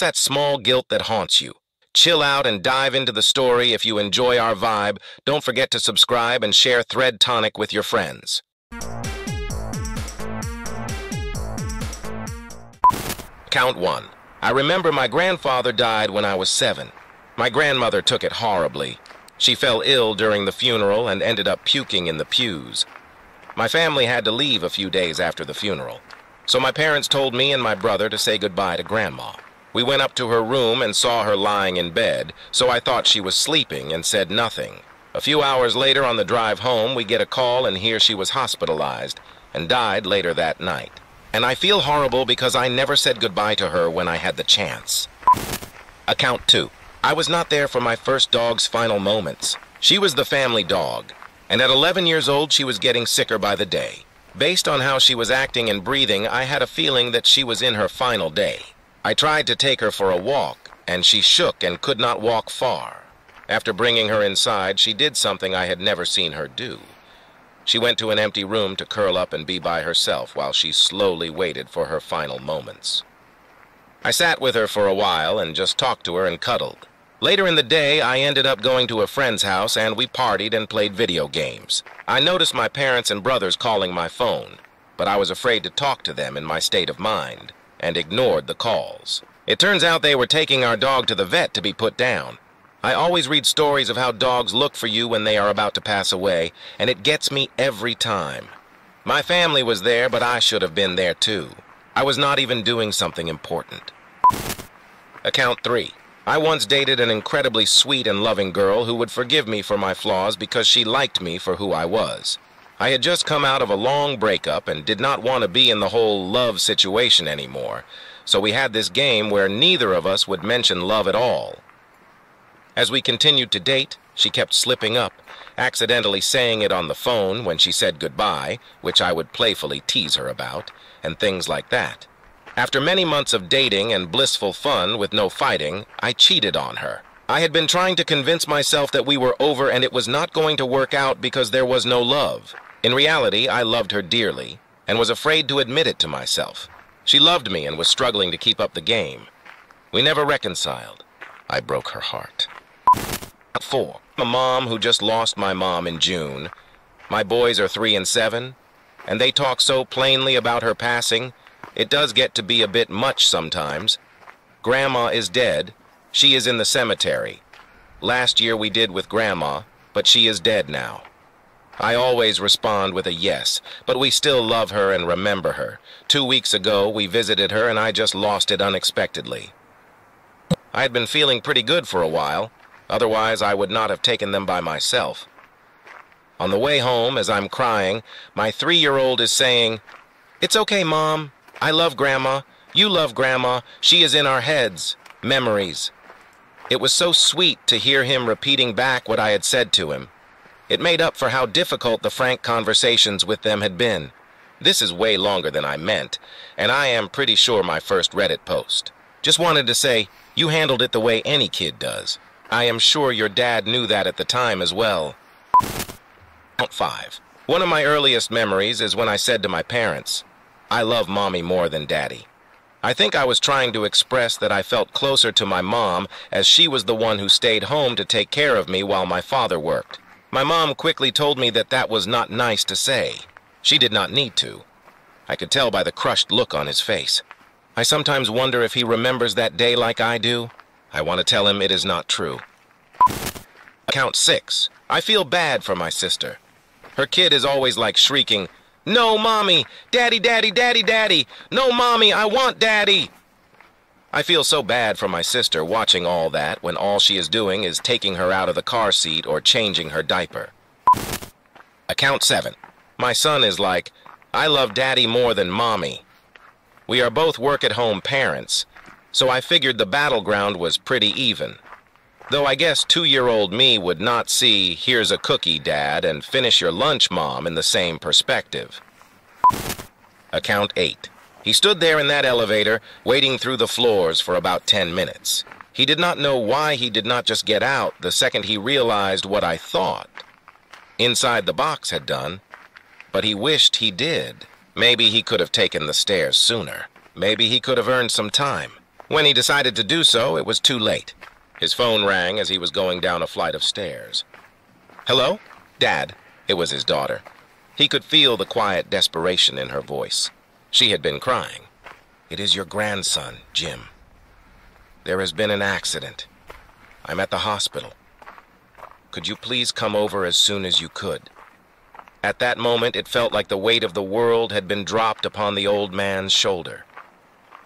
that small guilt that haunts you. Chill out and dive into the story. If you enjoy our vibe, don't forget to subscribe and share Thread Tonic with your friends. Count 1. I remember my grandfather died when I was seven. My grandmother took it horribly. She fell ill during the funeral and ended up puking in the pews. My family had to leave a few days after the funeral. So my parents told me and my brother to say goodbye to Grandma. We went up to her room and saw her lying in bed, so I thought she was sleeping and said nothing. A few hours later on the drive home, we get a call and hear she was hospitalized and died later that night. And I feel horrible because I never said goodbye to her when I had the chance. Account 2. I was not there for my first dog's final moments. She was the family dog, and at 11 years old she was getting sicker by the day. Based on how she was acting and breathing, I had a feeling that she was in her final day. I tried to take her for a walk, and she shook and could not walk far. After bringing her inside, she did something I had never seen her do. She went to an empty room to curl up and be by herself while she slowly waited for her final moments. I sat with her for a while and just talked to her and cuddled. Later in the day, I ended up going to a friend's house and we partied and played video games. I noticed my parents and brothers calling my phone, but I was afraid to talk to them in my state of mind and ignored the calls. It turns out they were taking our dog to the vet to be put down. I always read stories of how dogs look for you when they are about to pass away, and it gets me every time. My family was there, but I should have been there too. I was not even doing something important. Account 3. I once dated an incredibly sweet and loving girl who would forgive me for my flaws because she liked me for who I was. I had just come out of a long breakup and did not want to be in the whole love situation anymore, so we had this game where neither of us would mention love at all. As we continued to date, she kept slipping up, accidentally saying it on the phone when she said goodbye, which I would playfully tease her about, and things like that. After many months of dating and blissful fun with no fighting, I cheated on her. I had been trying to convince myself that we were over and it was not going to work out because there was no love. In reality, I loved her dearly and was afraid to admit it to myself. She loved me and was struggling to keep up the game. We never reconciled. I broke her heart. 4. A mom who just lost my mom in June. My boys are 3 and 7, and they talk so plainly about her passing, it does get to be a bit much sometimes. Grandma is dead, she is in the cemetery. Last year we did with Grandma, but she is dead now. I always respond with a yes, but we still love her and remember her. Two weeks ago, we visited her and I just lost it unexpectedly. I had been feeling pretty good for a while, otherwise I would not have taken them by myself. On the way home, as I'm crying, my three-year-old is saying, It's okay, Mom. I love Grandma. You love Grandma. She is in our heads. Memories. It was so sweet to hear him repeating back what I had said to him. It made up for how difficult the frank conversations with them had been. This is way longer than I meant, and I am pretty sure my first Reddit post. Just wanted to say, you handled it the way any kid does. I am sure your dad knew that at the time as well. Count 5. One of my earliest memories is when I said to my parents, I love mommy more than daddy. I think I was trying to express that I felt closer to my mom as she was the one who stayed home to take care of me while my father worked. My mom quickly told me that that was not nice to say. She did not need to. I could tell by the crushed look on his face. I sometimes wonder if he remembers that day like I do. I want to tell him it is not true. Count 6. I feel bad for my sister. Her kid is always like shrieking, no, mommy! Daddy, daddy, daddy, daddy! No, mommy, I want daddy! I feel so bad for my sister watching all that when all she is doing is taking her out of the car seat or changing her diaper. Account 7. My son is like, I love daddy more than mommy. We are both work-at-home parents, so I figured the battleground was pretty even. Though I guess two-year-old me would not see, here's a cookie, Dad, and finish your lunch, Mom, in the same perspective. Account 8. He stood there in that elevator, waiting through the floors for about 10 minutes. He did not know why he did not just get out the second he realized what I thought. Inside the box had done, but he wished he did. Maybe he could have taken the stairs sooner. Maybe he could have earned some time. When he decided to do so, it was too late. His phone rang as he was going down a flight of stairs. Hello? Dad. It was his daughter. He could feel the quiet desperation in her voice. She had been crying. It is your grandson, Jim. There has been an accident. I'm at the hospital. Could you please come over as soon as you could? At that moment, it felt like the weight of the world had been dropped upon the old man's shoulder.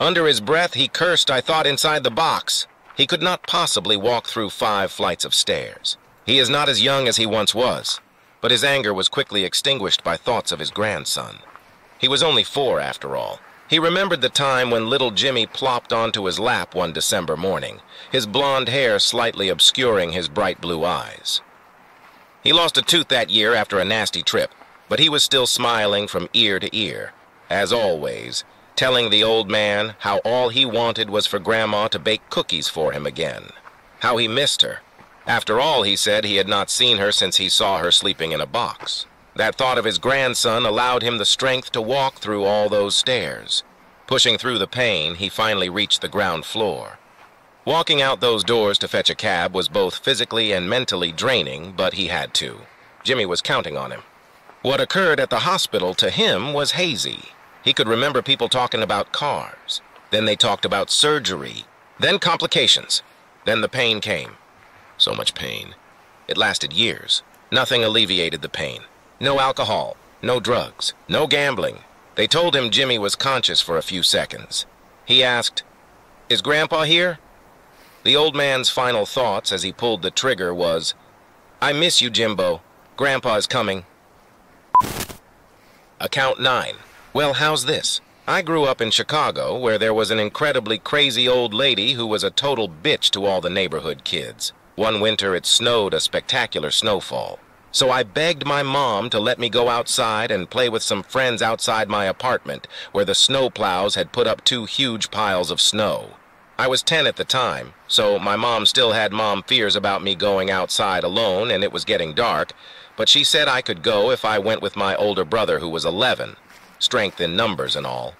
Under his breath, he cursed, I thought, inside the box. He could not possibly walk through five flights of stairs. He is not as young as he once was, but his anger was quickly extinguished by thoughts of his grandson. He was only four, after all. He remembered the time when little Jimmy plopped onto his lap one December morning, his blond hair slightly obscuring his bright blue eyes. He lost a tooth that year after a nasty trip, but he was still smiling from ear to ear, as always, telling the old man how all he wanted was for Grandma to bake cookies for him again, how he missed her. After all, he said he had not seen her since he saw her sleeping in a box. That thought of his grandson allowed him the strength to walk through all those stairs. Pushing through the pain, he finally reached the ground floor. Walking out those doors to fetch a cab was both physically and mentally draining, but he had to. Jimmy was counting on him. What occurred at the hospital to him was hazy. He could remember people talking about cars. Then they talked about surgery. Then complications. Then the pain came. So much pain. It lasted years. Nothing alleviated the pain. No alcohol, no drugs, no gambling. They told him Jimmy was conscious for a few seconds. He asked, Is Grandpa here? The old man's final thoughts as he pulled the trigger was, I miss you, Jimbo. Grandpa is coming. Account 9. Well, how's this? I grew up in Chicago, where there was an incredibly crazy old lady who was a total bitch to all the neighborhood kids. One winter it snowed a spectacular snowfall. So I begged my mom to let me go outside and play with some friends outside my apartment, where the snow plows had put up two huge piles of snow. I was 10 at the time, so my mom still had mom fears about me going outside alone and it was getting dark, but she said I could go if I went with my older brother who was 11. Strength in numbers and all.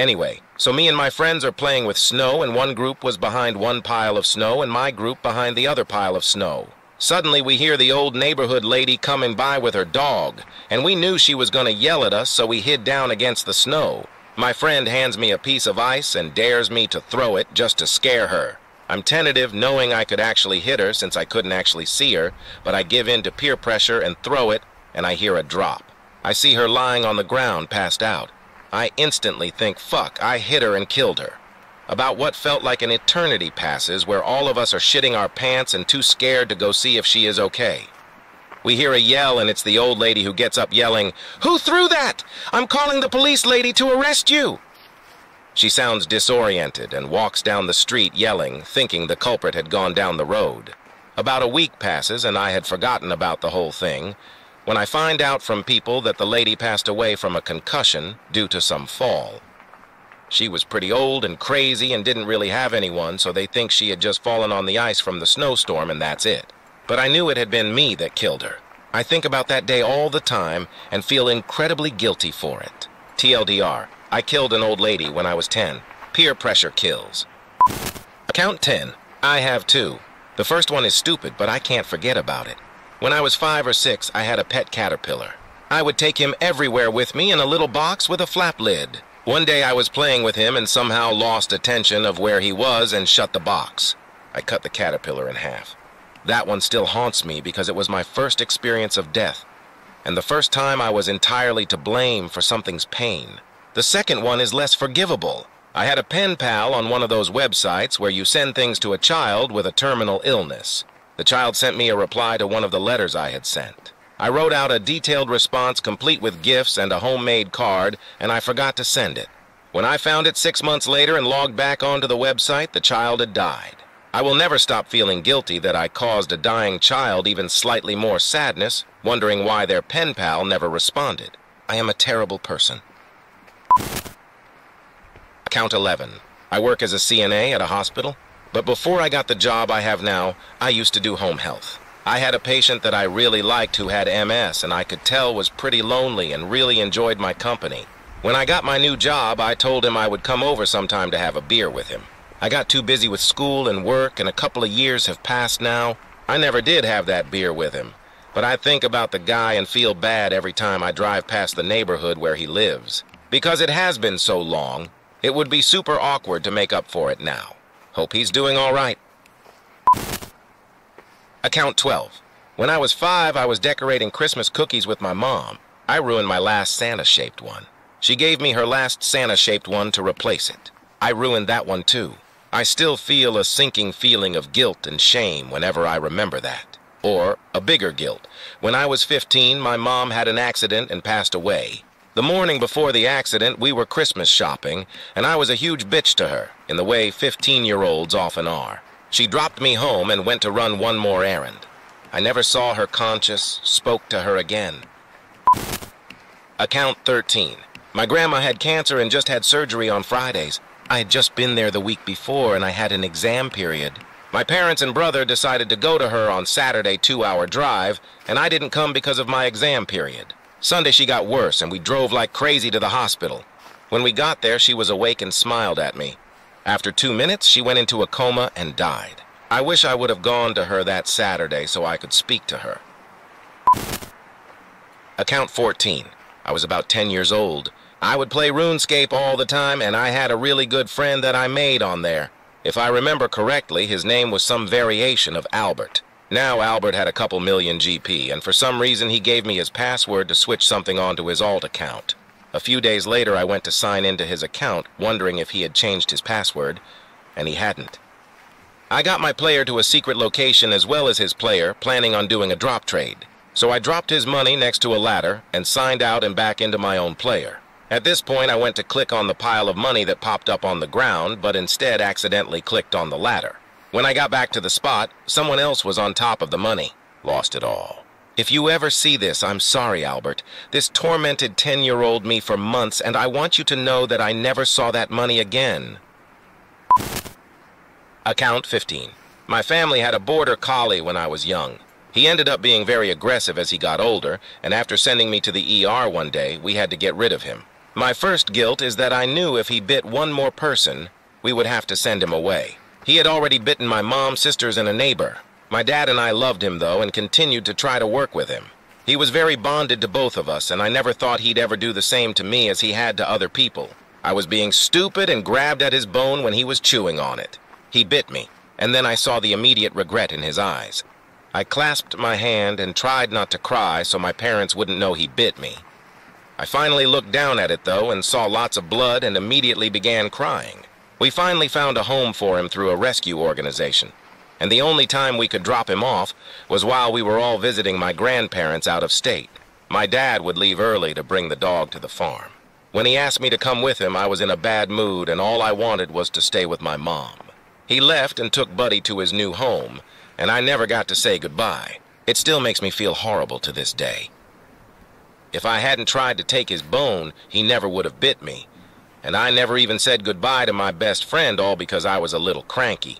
Anyway, so me and my friends are playing with snow and one group was behind one pile of snow and my group behind the other pile of snow. Suddenly we hear the old neighborhood lady coming by with her dog, and we knew she was going to yell at us, so we hid down against the snow. My friend hands me a piece of ice and dares me to throw it just to scare her. I'm tentative, knowing I could actually hit her since I couldn't actually see her, but I give in to peer pressure and throw it, and I hear a drop. I see her lying on the ground, passed out. I instantly think, fuck, I hit her and killed her about what felt like an eternity passes where all of us are shitting our pants and too scared to go see if she is okay. We hear a yell and it's the old lady who gets up yelling, Who threw that? I'm calling the police lady to arrest you. She sounds disoriented and walks down the street yelling, thinking the culprit had gone down the road. About a week passes and I had forgotten about the whole thing when I find out from people that the lady passed away from a concussion due to some fall. She was pretty old and crazy and didn't really have anyone, so they think she had just fallen on the ice from the snowstorm and that's it. But I knew it had been me that killed her. I think about that day all the time and feel incredibly guilty for it. TLDR, I killed an old lady when I was 10. Peer pressure kills. Account 10. I have two. The first one is stupid, but I can't forget about it. When I was five or six, I had a pet caterpillar. I would take him everywhere with me in a little box with a flap lid. One day I was playing with him and somehow lost attention of where he was and shut the box. I cut the caterpillar in half. That one still haunts me because it was my first experience of death, and the first time I was entirely to blame for something's pain. The second one is less forgivable. I had a pen pal on one of those websites where you send things to a child with a terminal illness. The child sent me a reply to one of the letters I had sent. I wrote out a detailed response complete with gifts and a homemade card, and I forgot to send it. When I found it six months later and logged back onto the website, the child had died. I will never stop feeling guilty that I caused a dying child even slightly more sadness, wondering why their pen pal never responded. I am a terrible person. Count 11. I work as a CNA at a hospital, but before I got the job I have now, I used to do home health. I had a patient that I really liked who had MS and I could tell was pretty lonely and really enjoyed my company. When I got my new job, I told him I would come over sometime to have a beer with him. I got too busy with school and work, and a couple of years have passed now. I never did have that beer with him, but I think about the guy and feel bad every time I drive past the neighborhood where he lives. Because it has been so long, it would be super awkward to make up for it now. Hope he's doing all right. Account 12. When I was five, I was decorating Christmas cookies with my mom. I ruined my last Santa-shaped one. She gave me her last Santa-shaped one to replace it. I ruined that one too. I still feel a sinking feeling of guilt and shame whenever I remember that. Or a bigger guilt. When I was 15, my mom had an accident and passed away. The morning before the accident, we were Christmas shopping, and I was a huge bitch to her, in the way 15-year-olds often are. She dropped me home and went to run one more errand. I never saw her conscious, spoke to her again. Account 13. My grandma had cancer and just had surgery on Fridays. I had just been there the week before and I had an exam period. My parents and brother decided to go to her on Saturday two-hour drive, and I didn't come because of my exam period. Sunday she got worse and we drove like crazy to the hospital. When we got there, she was awake and smiled at me. After two minutes, she went into a coma and died. I wish I would have gone to her that Saturday so I could speak to her. Account 14. I was about 10 years old. I would play RuneScape all the time, and I had a really good friend that I made on there. If I remember correctly, his name was some variation of Albert. Now Albert had a couple million GP, and for some reason he gave me his password to switch something onto his alt account. A few days later I went to sign into his account, wondering if he had changed his password, and he hadn't. I got my player to a secret location as well as his player, planning on doing a drop trade. So I dropped his money next to a ladder and signed out and back into my own player. At this point, I went to click on the pile of money that popped up on the ground, but instead accidentally clicked on the ladder. When I got back to the spot, someone else was on top of the money. Lost it all. If you ever see this, I'm sorry, Albert. This tormented 10-year-old me for months, and I want you to know that I never saw that money again. Account 15. My family had a border collie when I was young. He ended up being very aggressive as he got older, and after sending me to the ER one day, we had to get rid of him. My first guilt is that I knew if he bit one more person, we would have to send him away. He had already bitten my mom, sisters, and a neighbor. My dad and I loved him, though, and continued to try to work with him. He was very bonded to both of us, and I never thought he'd ever do the same to me as he had to other people. I was being stupid and grabbed at his bone when he was chewing on it. He bit me, and then I saw the immediate regret in his eyes. I clasped my hand and tried not to cry so my parents wouldn't know he bit me. I finally looked down at it, though, and saw lots of blood and immediately began crying. We finally found a home for him through a rescue organization, and the only time we could drop him off was while we were all visiting my grandparents out of state. My dad would leave early to bring the dog to the farm. When he asked me to come with him, I was in a bad mood, and all I wanted was to stay with my mom. He left and took Buddy to his new home, and I never got to say goodbye. It still makes me feel horrible to this day. If I hadn't tried to take his bone, he never would have bit me. And I never even said goodbye to my best friend, all because I was a little cranky.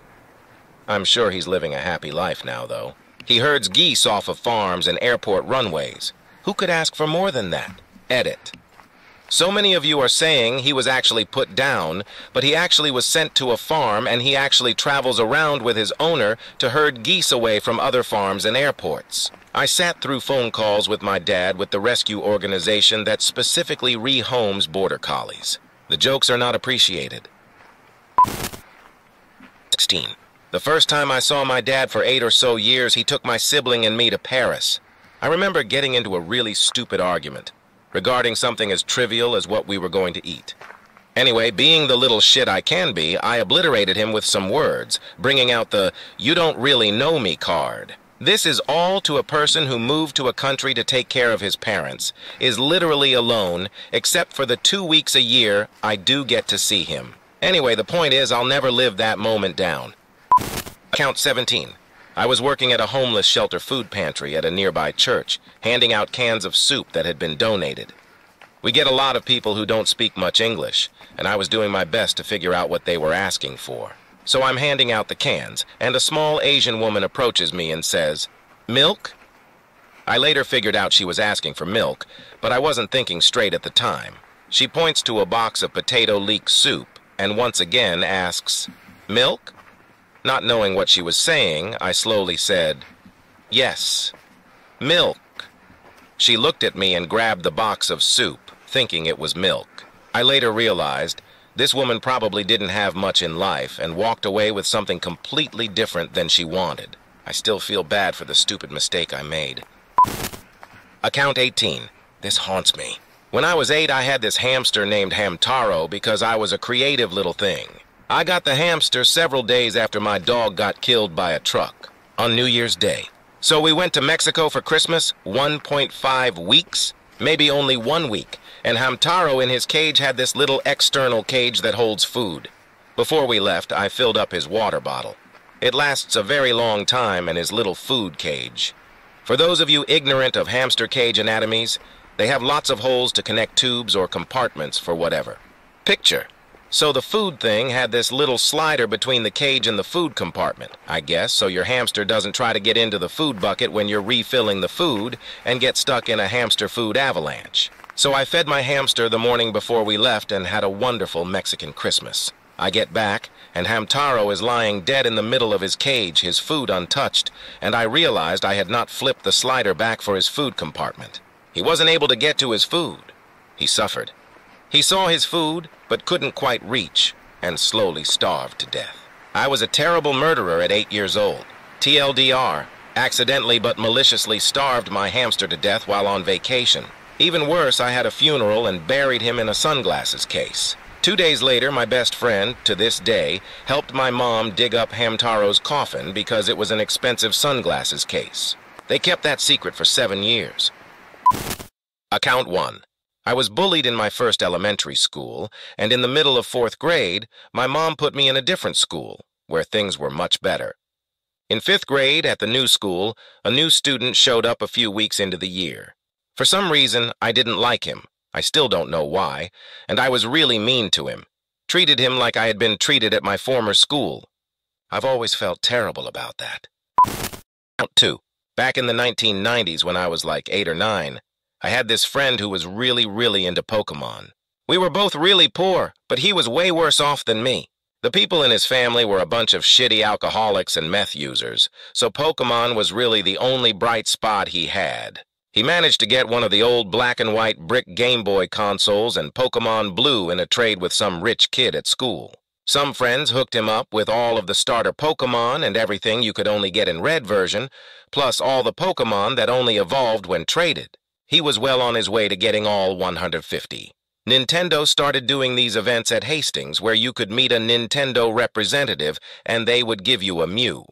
I'm sure he's living a happy life now, though. He herds geese off of farms and airport runways. Who could ask for more than that? Edit. So many of you are saying he was actually put down, but he actually was sent to a farm and he actually travels around with his owner to herd geese away from other farms and airports. I sat through phone calls with my dad with the rescue organization that specifically rehomes border collies. The jokes are not appreciated. 16. The first time I saw my dad for eight or so years, he took my sibling and me to Paris. I remember getting into a really stupid argument regarding something as trivial as what we were going to eat. Anyway, being the little shit I can be, I obliterated him with some words, bringing out the you don't really know me card. This is all to a person who moved to a country to take care of his parents, is literally alone, except for the two weeks a year I do get to see him. Anyway, the point is I'll never live that moment down. Count 17. I was working at a homeless shelter food pantry at a nearby church, handing out cans of soup that had been donated. We get a lot of people who don't speak much English, and I was doing my best to figure out what they were asking for. So I'm handing out the cans, and a small Asian woman approaches me and says, Milk? I later figured out she was asking for milk, but I wasn't thinking straight at the time. She points to a box of potato leek soup and once again asks, Milk? Not knowing what she was saying, I slowly said, Yes, milk. She looked at me and grabbed the box of soup, thinking it was milk. I later realized this woman probably didn't have much in life and walked away with something completely different than she wanted. I still feel bad for the stupid mistake I made. Account 18. This haunts me. When I was eight, I had this hamster named Hamtaro because I was a creative little thing. I got the hamster several days after my dog got killed by a truck on New Year's Day. So we went to Mexico for Christmas, 1.5 weeks, maybe only one week, and Hamtaro in his cage had this little external cage that holds food. Before we left, I filled up his water bottle. It lasts a very long time in his little food cage. For those of you ignorant of hamster cage anatomies, they have lots of holes to connect tubes or compartments for whatever. Picture so the food thing had this little slider between the cage and the food compartment, I guess, so your hamster doesn't try to get into the food bucket when you're refilling the food and get stuck in a hamster food avalanche. So I fed my hamster the morning before we left and had a wonderful Mexican Christmas. I get back, and Hamtaro is lying dead in the middle of his cage, his food untouched, and I realized I had not flipped the slider back for his food compartment. He wasn't able to get to his food. He suffered. He saw his food, but couldn't quite reach, and slowly starved to death. I was a terrible murderer at eight years old. TLDR, accidentally but maliciously starved my hamster to death while on vacation. Even worse, I had a funeral and buried him in a sunglasses case. Two days later, my best friend, to this day, helped my mom dig up Hamtaro's coffin because it was an expensive sunglasses case. They kept that secret for seven years. Account 1. I was bullied in my first elementary school, and in the middle of fourth grade, my mom put me in a different school, where things were much better. In fifth grade, at the new school, a new student showed up a few weeks into the year. For some reason, I didn't like him. I still don't know why, and I was really mean to him. Treated him like I had been treated at my former school. I've always felt terrible about that. Count two. Back in the 1990s when I was like eight or nine, I had this friend who was really, really into Pokemon. We were both really poor, but he was way worse off than me. The people in his family were a bunch of shitty alcoholics and meth users, so Pokemon was really the only bright spot he had. He managed to get one of the old black and white brick Game Boy consoles and Pokemon Blue in a trade with some rich kid at school. Some friends hooked him up with all of the starter Pokemon and everything you could only get in red version, plus all the Pokemon that only evolved when traded. He was well on his way to getting all 150. Nintendo started doing these events at Hastings where you could meet a Nintendo representative and they would give you a Mew.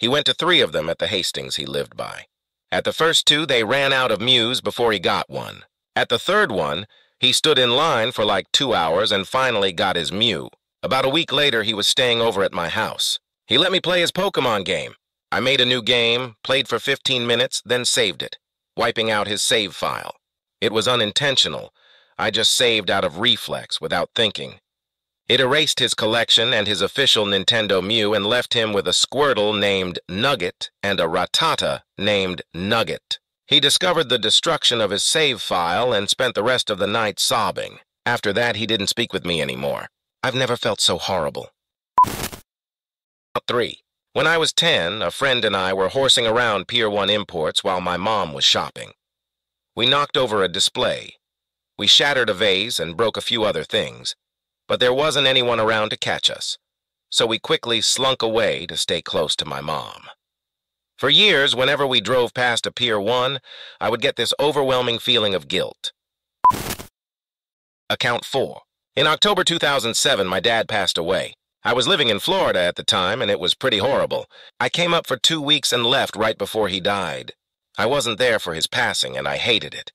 He went to three of them at the Hastings he lived by. At the first two, they ran out of Mews before he got one. At the third one, he stood in line for like two hours and finally got his Mew. About a week later, he was staying over at my house. He let me play his Pokemon game. I made a new game, played for 15 minutes, then saved it wiping out his save file. It was unintentional. I just saved out of reflex without thinking. It erased his collection and his official Nintendo Mew and left him with a Squirtle named Nugget and a Rattata named Nugget. He discovered the destruction of his save file and spent the rest of the night sobbing. After that, he didn't speak with me anymore. I've never felt so horrible. 3. When I was 10, a friend and I were horsing around Pier 1 Imports while my mom was shopping. We knocked over a display. We shattered a vase and broke a few other things, but there wasn't anyone around to catch us, so we quickly slunk away to stay close to my mom. For years, whenever we drove past a Pier 1, I would get this overwhelming feeling of guilt. Account 4. In October 2007, my dad passed away. I was living in Florida at the time, and it was pretty horrible. I came up for two weeks and left right before he died. I wasn't there for his passing, and I hated it.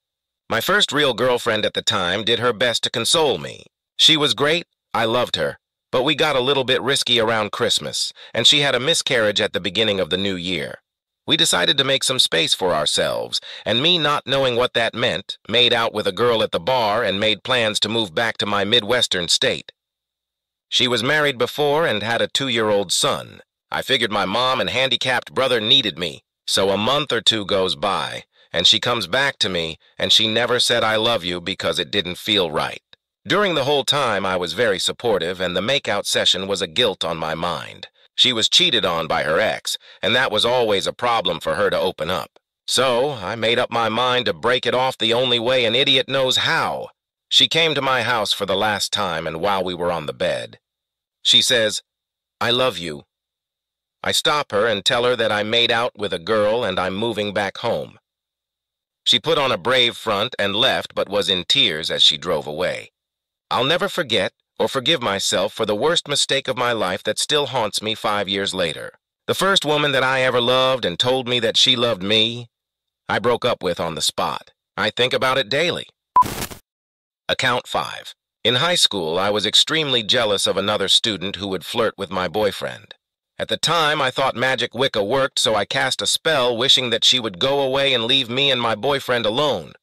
My first real girlfriend at the time did her best to console me. She was great, I loved her, but we got a little bit risky around Christmas, and she had a miscarriage at the beginning of the new year. We decided to make some space for ourselves, and me not knowing what that meant, made out with a girl at the bar and made plans to move back to my Midwestern state. She was married before and had a two-year-old son. I figured my mom and handicapped brother needed me, so a month or two goes by, and she comes back to me, and she never said I love you because it didn't feel right. During the whole time, I was very supportive, and the makeout session was a guilt on my mind. She was cheated on by her ex, and that was always a problem for her to open up. So, I made up my mind to break it off the only way an idiot knows how. She came to my house for the last time, and while we were on the bed, she says, I love you. I stop her and tell her that I made out with a girl and I'm moving back home. She put on a brave front and left, but was in tears as she drove away. I'll never forget or forgive myself for the worst mistake of my life that still haunts me five years later. The first woman that I ever loved and told me that she loved me, I broke up with on the spot. I think about it daily. Account 5. In high school, I was extremely jealous of another student who would flirt with my boyfriend. At the time, I thought Magic Wicca worked, so I cast a spell wishing that she would go away and leave me and my boyfriend alone.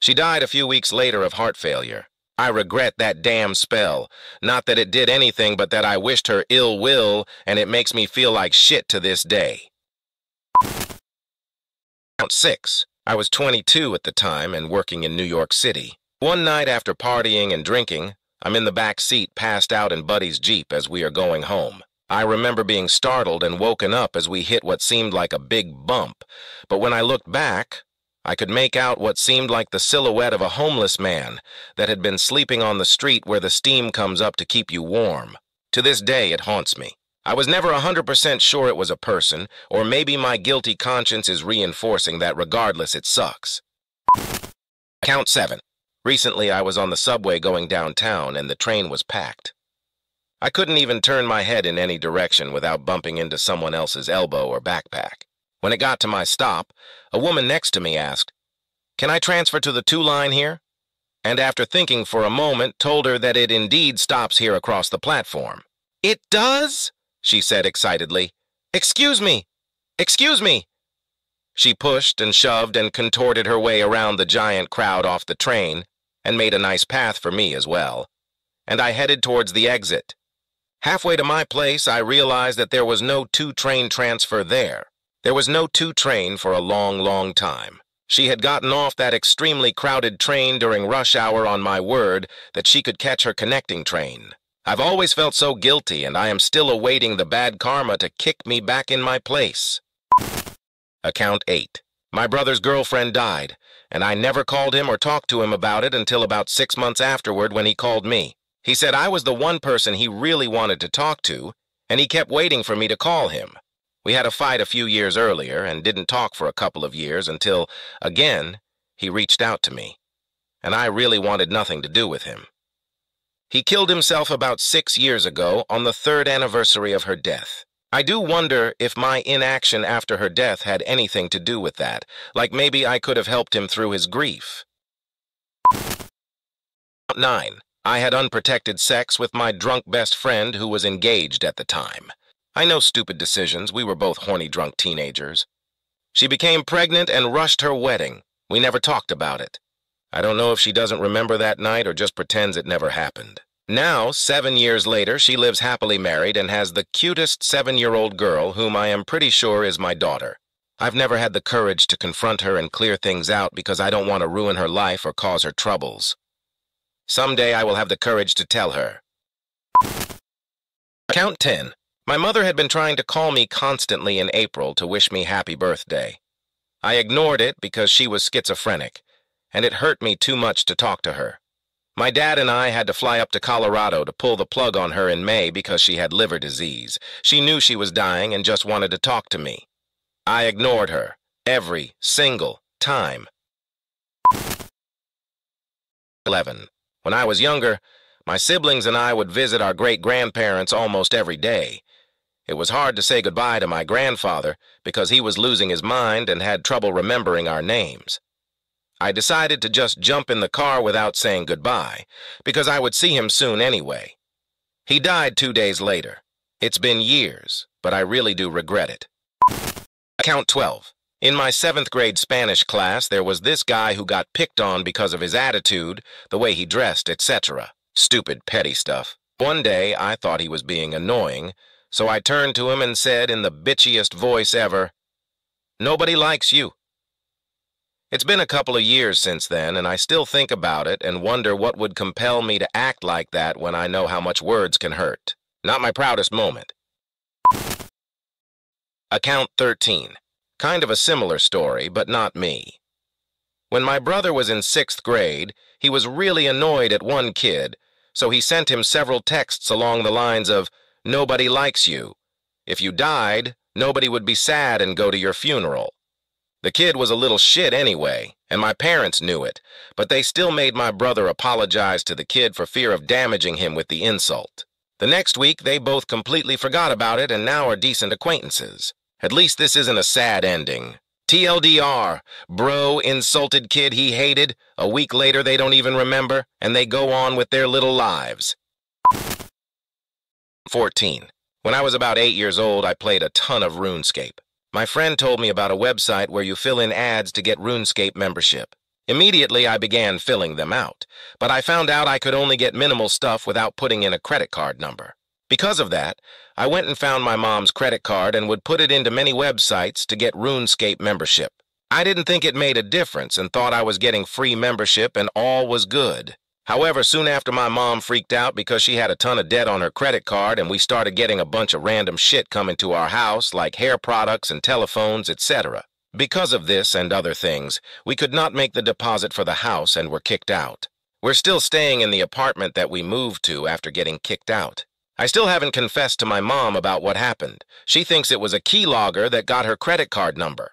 She died a few weeks later of heart failure. I regret that damn spell. Not that it did anything, but that I wished her ill will, and it makes me feel like shit to this day. Count 6. I was 22 at the time and working in New York City. One night after partying and drinking, I'm in the back seat passed out in Buddy's Jeep as we are going home. I remember being startled and woken up as we hit what seemed like a big bump, but when I looked back, I could make out what seemed like the silhouette of a homeless man that had been sleeping on the street where the steam comes up to keep you warm. To this day, it haunts me. I was never a 100% sure it was a person, or maybe my guilty conscience is reinforcing that regardless it sucks. Count 7. Recently, I was on the subway going downtown and the train was packed. I couldn't even turn my head in any direction without bumping into someone else's elbow or backpack. When it got to my stop, a woman next to me asked, Can I transfer to the 2 line here? And after thinking for a moment, told her that it indeed stops here across the platform. It does? she said excitedly. Excuse me! Excuse me! She pushed and shoved and contorted her way around the giant crowd off the train and made a nice path for me as well. And I headed towards the exit. Halfway to my place, I realized that there was no two-train transfer there. There was no two-train for a long, long time. She had gotten off that extremely crowded train during rush hour on my word that she could catch her connecting train. I've always felt so guilty, and I am still awaiting the bad karma to kick me back in my place. Account 8. My brother's girlfriend died, and I never called him or talked to him about it until about six months afterward when he called me. He said I was the one person he really wanted to talk to, and he kept waiting for me to call him. We had a fight a few years earlier and didn't talk for a couple of years until, again, he reached out to me, and I really wanted nothing to do with him. He killed himself about six years ago on the third anniversary of her death. I do wonder if my inaction after her death had anything to do with that, like maybe I could have helped him through his grief. 9. I had unprotected sex with my drunk best friend who was engaged at the time. I know stupid decisions. We were both horny drunk teenagers. She became pregnant and rushed her wedding. We never talked about it. I don't know if she doesn't remember that night or just pretends it never happened. Now, seven years later, she lives happily married and has the cutest seven-year-old girl whom I am pretty sure is my daughter. I've never had the courage to confront her and clear things out because I don't want to ruin her life or cause her troubles. Someday I will have the courage to tell her. Count 10. My mother had been trying to call me constantly in April to wish me happy birthday. I ignored it because she was schizophrenic, and it hurt me too much to talk to her. My dad and I had to fly up to Colorado to pull the plug on her in May because she had liver disease. She knew she was dying and just wanted to talk to me. I ignored her, every single time. 11. When I was younger, my siblings and I would visit our great-grandparents almost every day. It was hard to say goodbye to my grandfather because he was losing his mind and had trouble remembering our names. I decided to just jump in the car without saying goodbye, because I would see him soon anyway. He died two days later. It's been years, but I really do regret it. Account 12. In my seventh grade Spanish class, there was this guy who got picked on because of his attitude, the way he dressed, etc. Stupid, petty stuff. One day, I thought he was being annoying, so I turned to him and said in the bitchiest voice ever, Nobody likes you. It's been a couple of years since then, and I still think about it and wonder what would compel me to act like that when I know how much words can hurt. Not my proudest moment. Account 13. Kind of a similar story, but not me. When my brother was in sixth grade, he was really annoyed at one kid, so he sent him several texts along the lines of, Nobody likes you. If you died, nobody would be sad and go to your funeral. The kid was a little shit anyway, and my parents knew it, but they still made my brother apologize to the kid for fear of damaging him with the insult. The next week, they both completely forgot about it and now are decent acquaintances. At least this isn't a sad ending. TLDR, bro insulted kid he hated, a week later they don't even remember, and they go on with their little lives. 14. When I was about 8 years old, I played a ton of RuneScape. My friend told me about a website where you fill in ads to get RuneScape membership. Immediately, I began filling them out, but I found out I could only get minimal stuff without putting in a credit card number. Because of that, I went and found my mom's credit card and would put it into many websites to get RuneScape membership. I didn't think it made a difference and thought I was getting free membership and all was good. However, soon after my mom freaked out because she had a ton of debt on her credit card and we started getting a bunch of random shit coming to our house like hair products and telephones, etc. Because of this and other things, we could not make the deposit for the house and were kicked out. We're still staying in the apartment that we moved to after getting kicked out. I still haven't confessed to my mom about what happened. She thinks it was a keylogger that got her credit card number.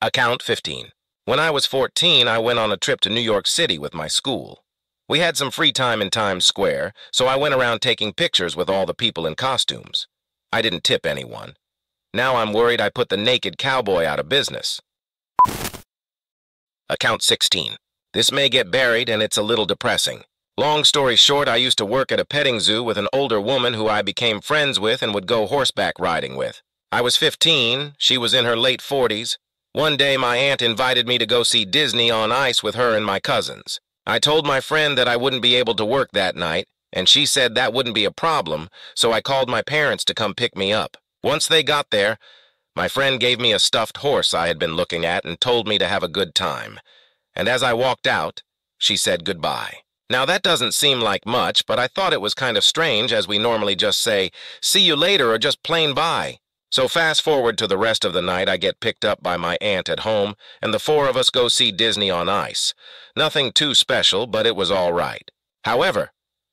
Account 15. When I was 14, I went on a trip to New York City with my school. We had some free time in Times Square, so I went around taking pictures with all the people in costumes. I didn't tip anyone. Now I'm worried I put the naked cowboy out of business. Account 16. This may get buried and it's a little depressing. Long story short, I used to work at a petting zoo with an older woman who I became friends with and would go horseback riding with. I was 15, she was in her late 40s, one day my aunt invited me to go see Disney on ice with her and my cousins. I told my friend that I wouldn't be able to work that night, and she said that wouldn't be a problem, so I called my parents to come pick me up. Once they got there, my friend gave me a stuffed horse I had been looking at and told me to have a good time. And as I walked out, she said goodbye. Now that doesn't seem like much, but I thought it was kind of strange as we normally just say, see you later or just plain bye. So fast forward to the rest of the night, I get picked up by my aunt at home, and the four of us go see Disney on Ice. Nothing too special, but it was all right. However,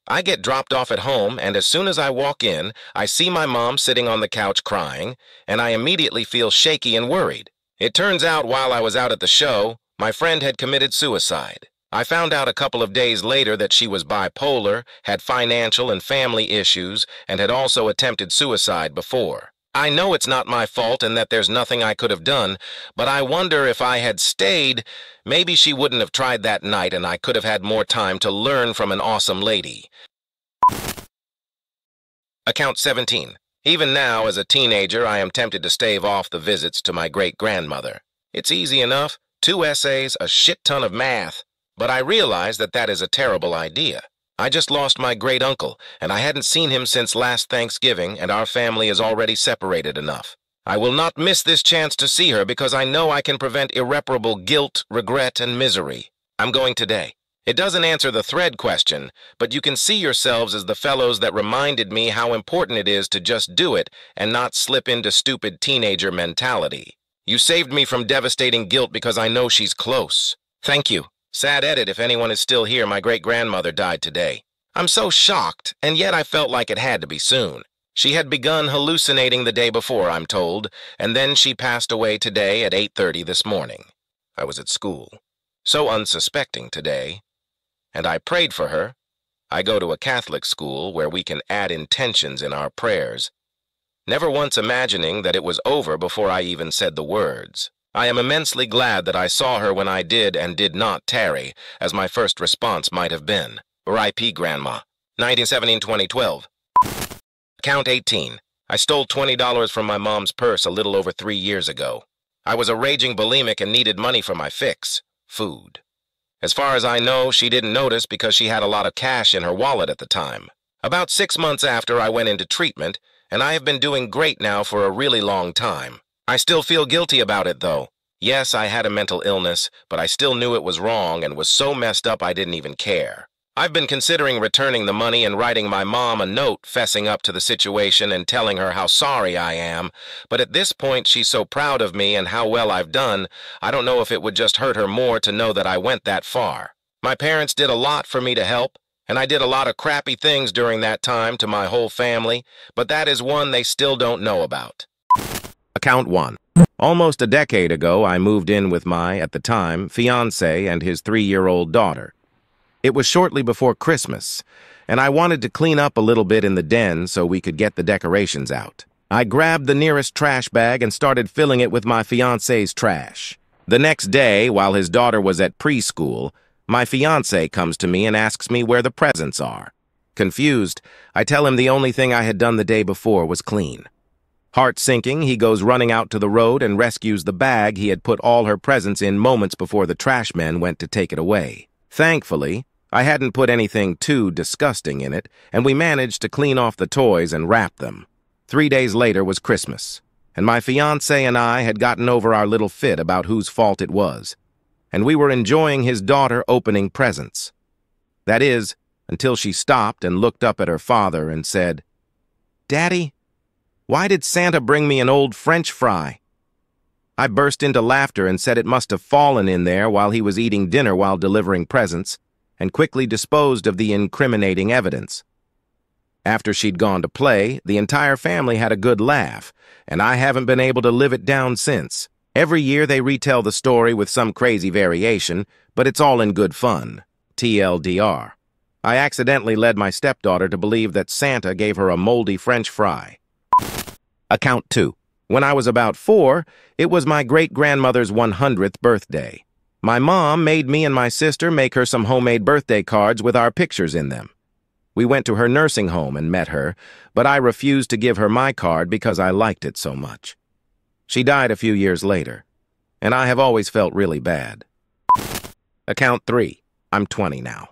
I get dropped off at home, and as soon as I walk in, I see my mom sitting on the couch crying, and I immediately feel shaky and worried. It turns out while I was out at the show, my friend had committed suicide. I found out a couple of days later that she was bipolar, had financial and family issues, and had also attempted suicide before. I know it's not my fault and that there's nothing I could have done, but I wonder if I had stayed, maybe she wouldn't have tried that night and I could have had more time to learn from an awesome lady. Account 17. Even now, as a teenager, I am tempted to stave off the visits to my great-grandmother. It's easy enough, two essays, a shit ton of math, but I realize that that is a terrible idea. I just lost my great uncle, and I hadn't seen him since last Thanksgiving, and our family is already separated enough. I will not miss this chance to see her because I know I can prevent irreparable guilt, regret, and misery. I'm going today. It doesn't answer the thread question, but you can see yourselves as the fellows that reminded me how important it is to just do it and not slip into stupid teenager mentality. You saved me from devastating guilt because I know she's close. Thank you. Sad edit if anyone is still here, my great-grandmother died today. I'm so shocked, and yet I felt like it had to be soon. She had begun hallucinating the day before, I'm told, and then she passed away today at 8.30 this morning. I was at school. So unsuspecting today. And I prayed for her. I go to a Catholic school where we can add intentions in our prayers, never once imagining that it was over before I even said the words. I am immensely glad that I saw her when I did and did not tarry, as my first response might have been. R.I.P. Grandma. 1917-2012. Count 18. I stole $20 from my mom's purse a little over three years ago. I was a raging bulimic and needed money for my fix, food. As far as I know, she didn't notice because she had a lot of cash in her wallet at the time. About six months after I went into treatment, and I have been doing great now for a really long time. I still feel guilty about it, though. Yes, I had a mental illness, but I still knew it was wrong and was so messed up I didn't even care. I've been considering returning the money and writing my mom a note fessing up to the situation and telling her how sorry I am, but at this point she's so proud of me and how well I've done, I don't know if it would just hurt her more to know that I went that far. My parents did a lot for me to help, and I did a lot of crappy things during that time to my whole family, but that is one they still don't know about. Account 1. Almost a decade ago, I moved in with my, at the time, fiancé and his three-year-old daughter. It was shortly before Christmas, and I wanted to clean up a little bit in the den so we could get the decorations out. I grabbed the nearest trash bag and started filling it with my fiance's trash. The next day, while his daughter was at preschool, my fiance comes to me and asks me where the presents are. Confused, I tell him the only thing I had done the day before was clean. Heart sinking, he goes running out to the road and rescues the bag he had put all her presents in moments before the trash men went to take it away. Thankfully, I hadn't put anything too disgusting in it, and we managed to clean off the toys and wrap them. Three days later was Christmas, and my fiancé and I had gotten over our little fit about whose fault it was, and we were enjoying his daughter opening presents. That is, until she stopped and looked up at her father and said, Daddy, why did Santa bring me an old French fry? I burst into laughter and said it must have fallen in there while he was eating dinner while delivering presents, and quickly disposed of the incriminating evidence. After she'd gone to play, the entire family had a good laugh, and I haven't been able to live it down since. Every year they retell the story with some crazy variation, but it's all in good fun. TLDR. I accidentally led my stepdaughter to believe that Santa gave her a moldy French fry. Account 2. When I was about four, it was my great-grandmother's 100th birthday. My mom made me and my sister make her some homemade birthday cards with our pictures in them. We went to her nursing home and met her, but I refused to give her my card because I liked it so much. She died a few years later, and I have always felt really bad. Account 3. I'm 20 now.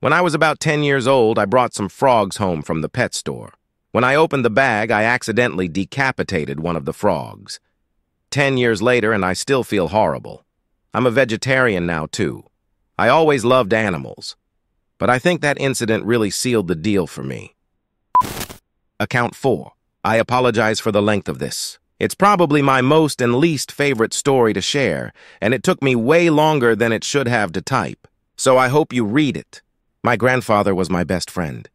When I was about 10 years old, I brought some frogs home from the pet store. When I opened the bag, I accidentally decapitated one of the frogs. Ten years later, and I still feel horrible. I'm a vegetarian now, too. I always loved animals. But I think that incident really sealed the deal for me. Account 4. I apologize for the length of this. It's probably my most and least favorite story to share, and it took me way longer than it should have to type. So I hope you read it. My grandfather was my best friend.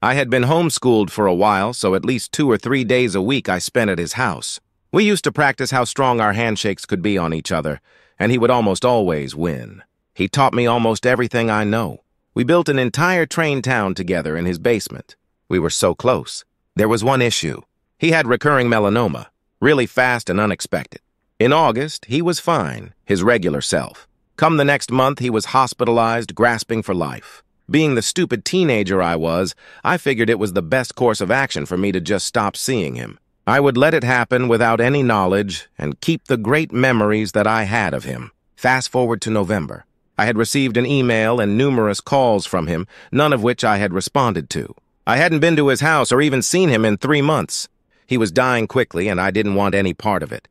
I had been homeschooled for a while, so at least two or three days a week I spent at his house. We used to practice how strong our handshakes could be on each other, and he would almost always win. He taught me almost everything I know. We built an entire train town together in his basement. We were so close. There was one issue. He had recurring melanoma, really fast and unexpected. In August, he was fine, his regular self. Come the next month, he was hospitalized, grasping for life. Being the stupid teenager I was, I figured it was the best course of action for me to just stop seeing him. I would let it happen without any knowledge and keep the great memories that I had of him. Fast forward to November. I had received an email and numerous calls from him, none of which I had responded to. I hadn't been to his house or even seen him in three months. He was dying quickly, and I didn't want any part of it.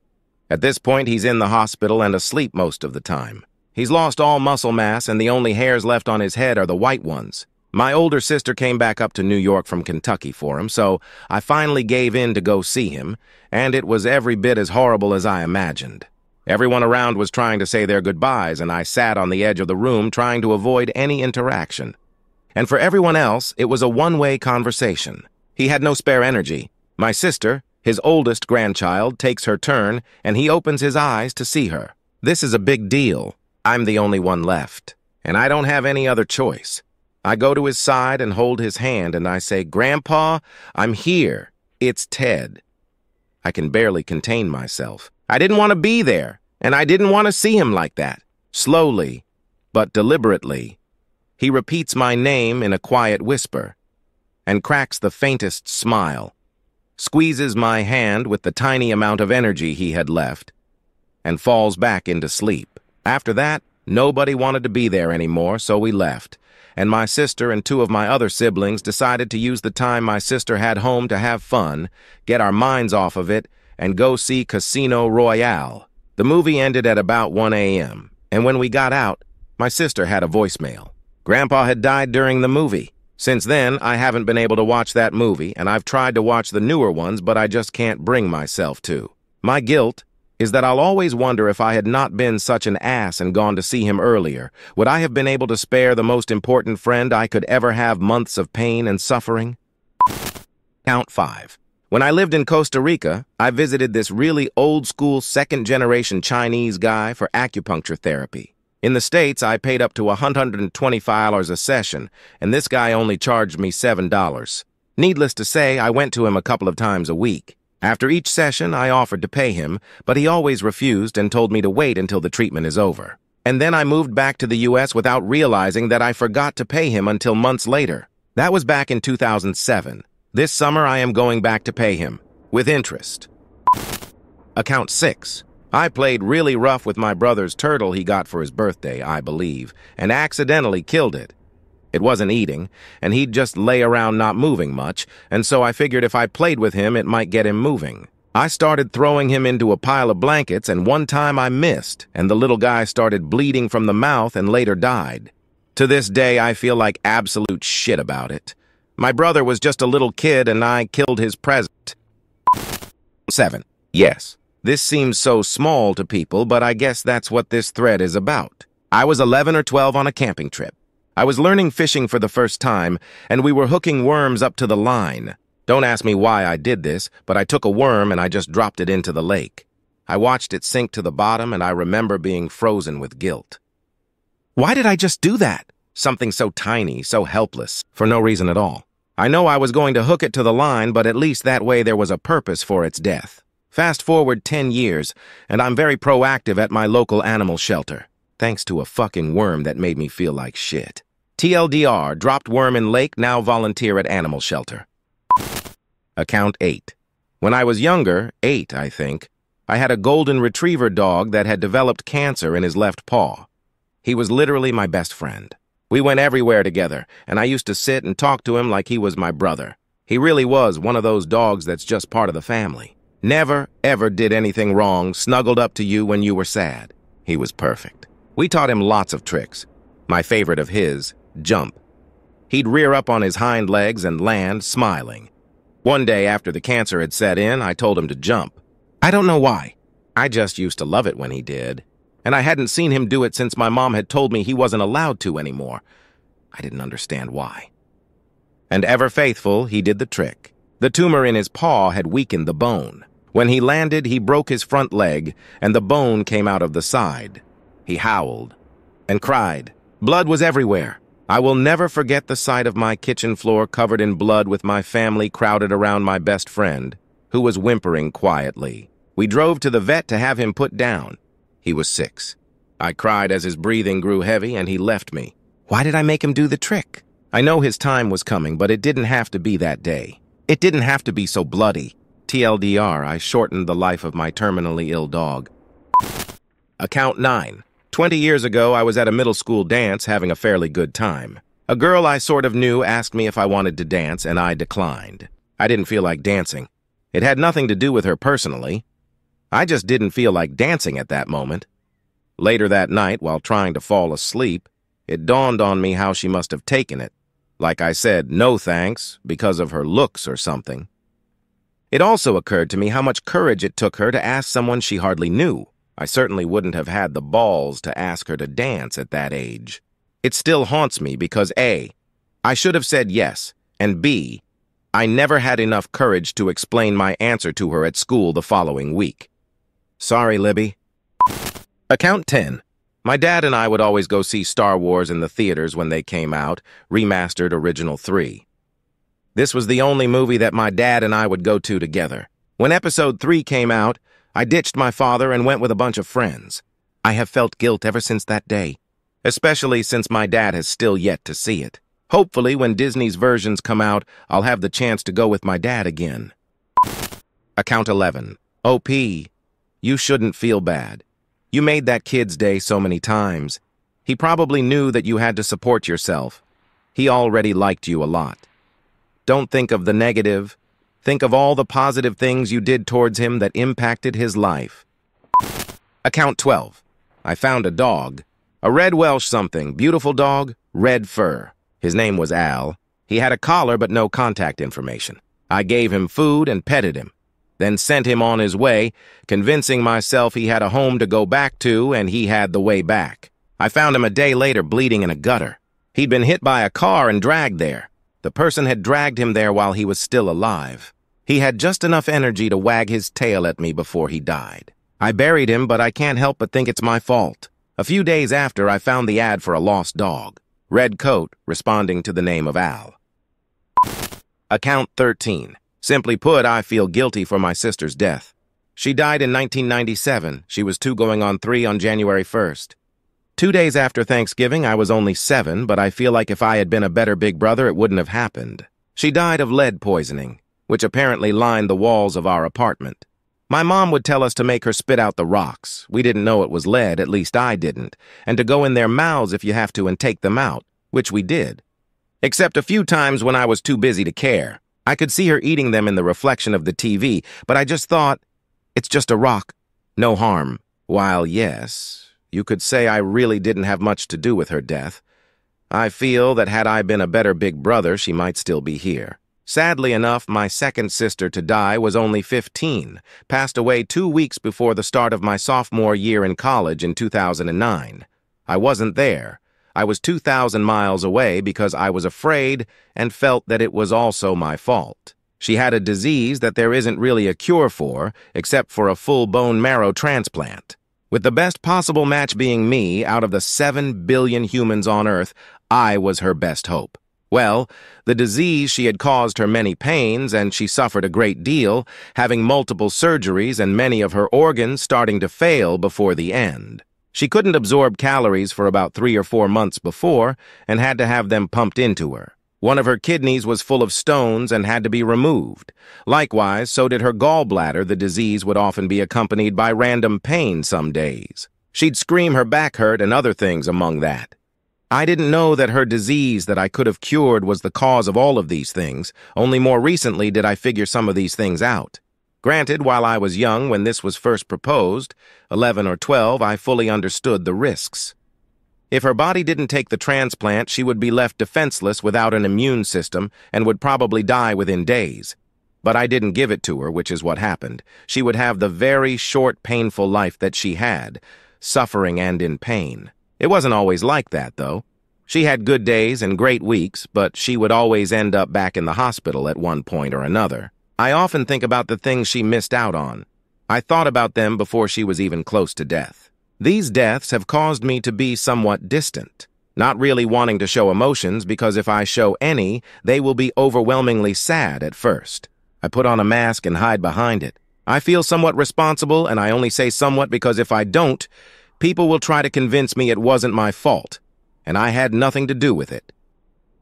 At this point, he's in the hospital and asleep most of the time. He's lost all muscle mass, and the only hairs left on his head are the white ones. My older sister came back up to New York from Kentucky for him, so I finally gave in to go see him, and it was every bit as horrible as I imagined. Everyone around was trying to say their goodbyes, and I sat on the edge of the room trying to avoid any interaction. And for everyone else, it was a one-way conversation. He had no spare energy. My sister, his oldest grandchild, takes her turn, and he opens his eyes to see her. This is a big deal. I'm the only one left, and I don't have any other choice. I go to his side and hold his hand, and I say, Grandpa, I'm here. It's Ted. I can barely contain myself. I didn't want to be there, and I didn't want to see him like that. Slowly, but deliberately, he repeats my name in a quiet whisper and cracks the faintest smile, squeezes my hand with the tiny amount of energy he had left, and falls back into sleep. After that, nobody wanted to be there anymore, so we left. And my sister and two of my other siblings decided to use the time my sister had home to have fun, get our minds off of it, and go see Casino Royale. The movie ended at about 1 a.m., and when we got out, my sister had a voicemail. Grandpa had died during the movie. Since then, I haven't been able to watch that movie, and I've tried to watch the newer ones, but I just can't bring myself to. My guilt is that I'll always wonder if I had not been such an ass and gone to see him earlier, would I have been able to spare the most important friend I could ever have months of pain and suffering? Count 5. When I lived in Costa Rica, I visited this really old-school second-generation Chinese guy for acupuncture therapy. In the States, I paid up to $125 a session, and this guy only charged me $7. Needless to say, I went to him a couple of times a week. After each session, I offered to pay him, but he always refused and told me to wait until the treatment is over. And then I moved back to the U.S. without realizing that I forgot to pay him until months later. That was back in 2007. This summer, I am going back to pay him, with interest. Account 6. I played really rough with my brother's turtle he got for his birthday, I believe, and accidentally killed it. It wasn't eating, and he'd just lay around not moving much, and so I figured if I played with him, it might get him moving. I started throwing him into a pile of blankets, and one time I missed, and the little guy started bleeding from the mouth and later died. To this day, I feel like absolute shit about it. My brother was just a little kid, and I killed his present. 7. Yes. This seems so small to people, but I guess that's what this thread is about. I was 11 or 12 on a camping trip. I was learning fishing for the first time, and we were hooking worms up to the line. Don't ask me why I did this, but I took a worm and I just dropped it into the lake. I watched it sink to the bottom, and I remember being frozen with guilt. Why did I just do that? Something so tiny, so helpless, for no reason at all. I know I was going to hook it to the line, but at least that way there was a purpose for its death. Fast forward 10 years, and I'm very proactive at my local animal shelter, thanks to a fucking worm that made me feel like shit. TLDR, dropped worm in lake, now volunteer at animal shelter. Account 8. When I was younger, 8, I think, I had a golden retriever dog that had developed cancer in his left paw. He was literally my best friend. We went everywhere together, and I used to sit and talk to him like he was my brother. He really was one of those dogs that's just part of the family. Never, ever did anything wrong, snuggled up to you when you were sad. He was perfect. We taught him lots of tricks. My favorite of his, jump. He'd rear up on his hind legs and land, smiling. One day after the cancer had set in, I told him to jump. I don't know why. I just used to love it when he did. And I hadn't seen him do it since my mom had told me he wasn't allowed to anymore. I didn't understand why. And ever faithful, he did the trick. The tumor in his paw had weakened the bone. When he landed, he broke his front leg, and the bone came out of the side. He howled and cried. Blood was everywhere. I will never forget the sight of my kitchen floor covered in blood with my family crowded around my best friend, who was whimpering quietly. We drove to the vet to have him put down. He was six. I cried as his breathing grew heavy, and he left me. Why did I make him do the trick? I know his time was coming, but it didn't have to be that day. It didn't have to be so bloody. TLDR, I shortened the life of my terminally ill dog. Account 9. Twenty years ago, I was at a middle school dance having a fairly good time. A girl I sort of knew asked me if I wanted to dance, and I declined. I didn't feel like dancing. It had nothing to do with her personally. I just didn't feel like dancing at that moment. Later that night, while trying to fall asleep, it dawned on me how she must have taken it. Like I said, no thanks, because of her looks or something. It also occurred to me how much courage it took her to ask someone she hardly knew. I certainly wouldn't have had the balls to ask her to dance at that age. It still haunts me because A, I should have said yes, and B, I never had enough courage to explain my answer to her at school the following week. Sorry, Libby. Account 10. My dad and I would always go see Star Wars in the theaters when they came out, remastered Original 3. This was the only movie that my dad and I would go to together. When Episode 3 came out, I ditched my father and went with a bunch of friends. I have felt guilt ever since that day, especially since my dad has still yet to see it. Hopefully, when Disney's versions come out, I'll have the chance to go with my dad again. Account 11. OP, you shouldn't feel bad. You made that kid's day so many times. He probably knew that you had to support yourself. He already liked you a lot. Don't think of the negative. Think of all the positive things you did towards him that impacted his life. Account 12. I found a dog. A red Welsh something, beautiful dog, red fur. His name was Al. He had a collar but no contact information. I gave him food and petted him, then sent him on his way, convincing myself he had a home to go back to and he had the way back. I found him a day later bleeding in a gutter. He'd been hit by a car and dragged there. The person had dragged him there while he was still alive. He had just enough energy to wag his tail at me before he died. I buried him, but I can't help but think it's my fault. A few days after, I found the ad for a lost dog. Red coat, responding to the name of Al. Account 13. Simply put, I feel guilty for my sister's death. She died in 1997. She was two going on three on January 1st. Two days after Thanksgiving, I was only seven, but I feel like if I had been a better big brother, it wouldn't have happened. She died of lead poisoning, which apparently lined the walls of our apartment. My mom would tell us to make her spit out the rocks. We didn't know it was lead, at least I didn't, and to go in their mouths if you have to and take them out, which we did. Except a few times when I was too busy to care. I could see her eating them in the reflection of the TV, but I just thought, it's just a rock, no harm. While yes, you could say I really didn't have much to do with her death. I feel that had I been a better big brother, she might still be here. Sadly enough, my second sister to die was only 15, passed away two weeks before the start of my sophomore year in college in 2009. I wasn't there. I was 2,000 miles away because I was afraid and felt that it was also my fault. She had a disease that there isn't really a cure for, except for a full bone marrow transplant. With the best possible match being me, out of the seven billion humans on Earth, I was her best hope. Well, the disease she had caused her many pains, and she suffered a great deal, having multiple surgeries and many of her organs starting to fail before the end. She couldn't absorb calories for about three or four months before, and had to have them pumped into her. One of her kidneys was full of stones and had to be removed. Likewise, so did her gallbladder. The disease would often be accompanied by random pain some days. She'd scream her back hurt and other things among that. I didn't know that her disease that I could have cured was the cause of all of these things. Only more recently did I figure some of these things out. Granted, while I was young when this was first proposed, 11 or 12, I fully understood the risks. If her body didn't take the transplant, she would be left defenseless without an immune system and would probably die within days. But I didn't give it to her, which is what happened. She would have the very short, painful life that she had, suffering and in pain. It wasn't always like that, though. She had good days and great weeks, but she would always end up back in the hospital at one point or another. I often think about the things she missed out on. I thought about them before she was even close to death. These deaths have caused me to be somewhat distant, not really wanting to show emotions because if I show any, they will be overwhelmingly sad at first. I put on a mask and hide behind it. I feel somewhat responsible, and I only say somewhat because if I don't, people will try to convince me it wasn't my fault, and I had nothing to do with it.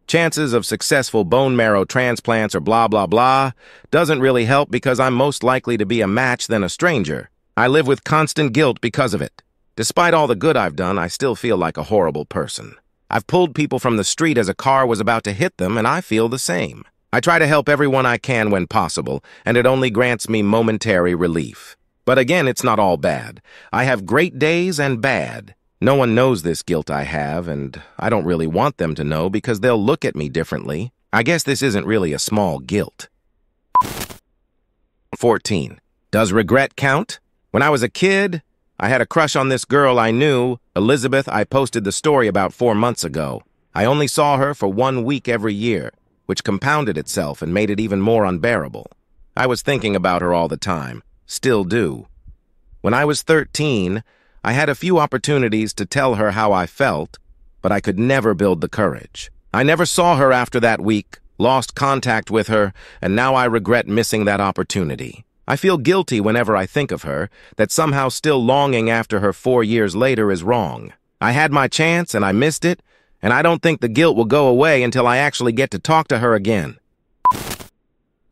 Chances of successful bone marrow transplants or blah blah blah doesn't really help because I'm most likely to be a match than a stranger. I live with constant guilt because of it. Despite all the good I've done, I still feel like a horrible person. I've pulled people from the street as a car was about to hit them, and I feel the same. I try to help everyone I can when possible, and it only grants me momentary relief. But again, it's not all bad. I have great days and bad. No one knows this guilt I have, and I don't really want them to know because they'll look at me differently. I guess this isn't really a small guilt. 14. Does regret count? When I was a kid, I had a crush on this girl I knew, Elizabeth I posted the story about four months ago. I only saw her for one week every year, which compounded itself and made it even more unbearable. I was thinking about her all the time, still do. When I was 13, I had a few opportunities to tell her how I felt, but I could never build the courage. I never saw her after that week, lost contact with her, and now I regret missing that opportunity. I feel guilty whenever I think of her, that somehow still longing after her four years later is wrong. I had my chance and I missed it, and I don't think the guilt will go away until I actually get to talk to her again.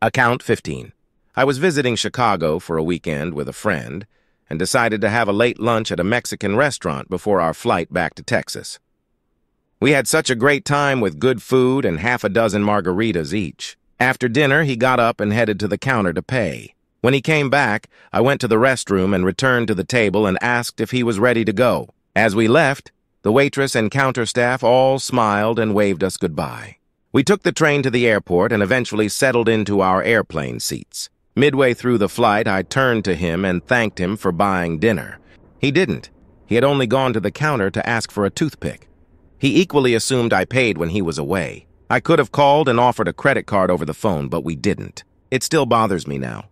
Account 15. I was visiting Chicago for a weekend with a friend and decided to have a late lunch at a Mexican restaurant before our flight back to Texas. We had such a great time with good food and half a dozen margaritas each. After dinner, he got up and headed to the counter to pay. When he came back, I went to the restroom and returned to the table and asked if he was ready to go. As we left, the waitress and counter staff all smiled and waved us goodbye. We took the train to the airport and eventually settled into our airplane seats. Midway through the flight, I turned to him and thanked him for buying dinner. He didn't. He had only gone to the counter to ask for a toothpick. He equally assumed I paid when he was away. I could have called and offered a credit card over the phone, but we didn't. It still bothers me now.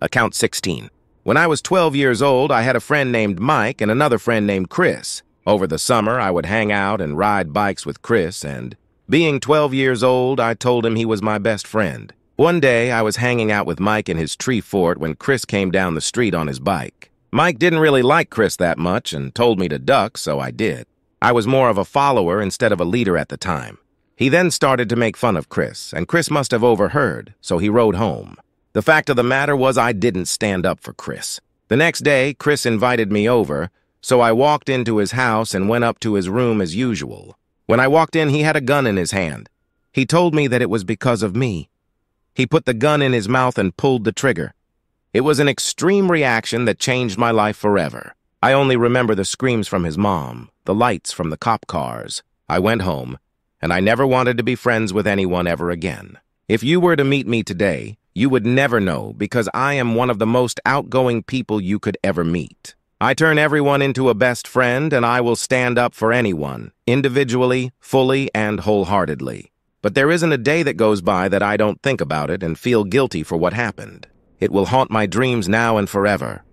Account 16. When I was 12 years old, I had a friend named Mike and another friend named Chris. Over the summer, I would hang out and ride bikes with Chris, and being 12 years old, I told him he was my best friend. One day, I was hanging out with Mike in his tree fort when Chris came down the street on his bike. Mike didn't really like Chris that much and told me to duck, so I did. I was more of a follower instead of a leader at the time. He then started to make fun of Chris, and Chris must have overheard, so he rode home. The fact of the matter was I didn't stand up for Chris. The next day, Chris invited me over, so I walked into his house and went up to his room as usual. When I walked in, he had a gun in his hand. He told me that it was because of me. He put the gun in his mouth and pulled the trigger. It was an extreme reaction that changed my life forever. I only remember the screams from his mom, the lights from the cop cars. I went home, and I never wanted to be friends with anyone ever again. If you were to meet me today, you would never know because I am one of the most outgoing people you could ever meet. I turn everyone into a best friend and I will stand up for anyone, individually, fully, and wholeheartedly. But there isn't a day that goes by that I don't think about it and feel guilty for what happened. It will haunt my dreams now and forever.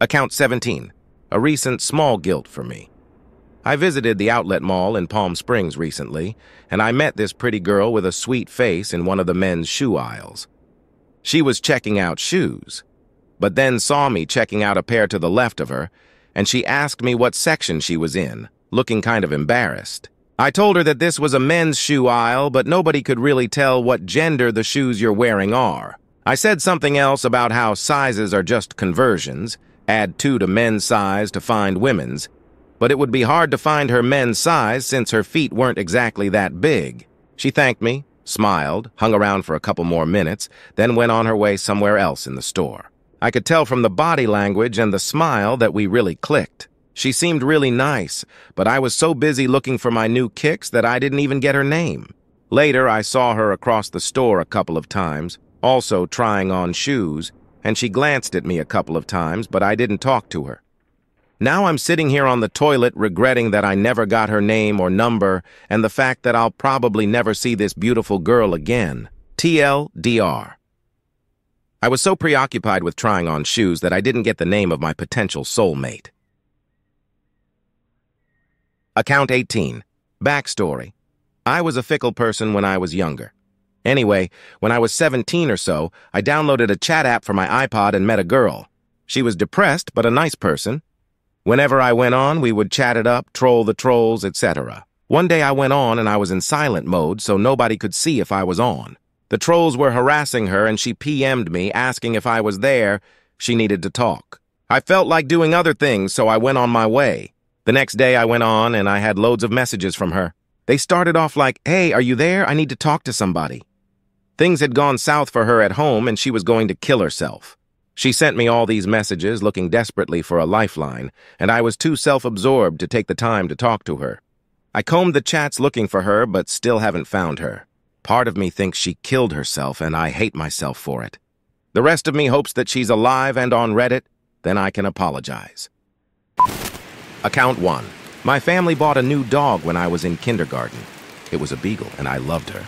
Account 17. A recent small guilt for me. I visited the outlet mall in Palm Springs recently, and I met this pretty girl with a sweet face in one of the men's shoe aisles. She was checking out shoes, but then saw me checking out a pair to the left of her, and she asked me what section she was in, looking kind of embarrassed. I told her that this was a men's shoe aisle, but nobody could really tell what gender the shoes you're wearing are. I said something else about how sizes are just conversions, add two to men's size to find women's, but it would be hard to find her men's size since her feet weren't exactly that big. She thanked me, smiled, hung around for a couple more minutes, then went on her way somewhere else in the store. I could tell from the body language and the smile that we really clicked. She seemed really nice, but I was so busy looking for my new kicks that I didn't even get her name. Later, I saw her across the store a couple of times, also trying on shoes, and she glanced at me a couple of times, but I didn't talk to her. Now I'm sitting here on the toilet regretting that I never got her name or number and the fact that I'll probably never see this beautiful girl again. TLDR. I was so preoccupied with trying on shoes that I didn't get the name of my potential soulmate. Account 18. Backstory. I was a fickle person when I was younger. Anyway, when I was 17 or so, I downloaded a chat app for my iPod and met a girl. She was depressed, but a nice person. Whenever I went on, we would chat it up, troll the trolls, etc. One day I went on and I was in silent mode, so nobody could see if I was on. The trolls were harassing her and she PM'd me, asking if I was there. She needed to talk. I felt like doing other things, so I went on my way. The next day I went on and I had loads of messages from her. They started off like, hey, are you there? I need to talk to somebody. Things had gone south for her at home and she was going to kill herself. She sent me all these messages looking desperately for a lifeline, and I was too self-absorbed to take the time to talk to her. I combed the chats looking for her, but still haven't found her. Part of me thinks she killed herself, and I hate myself for it. The rest of me hopes that she's alive and on Reddit, then I can apologize. Account 1. My family bought a new dog when I was in kindergarten. It was a beagle, and I loved her.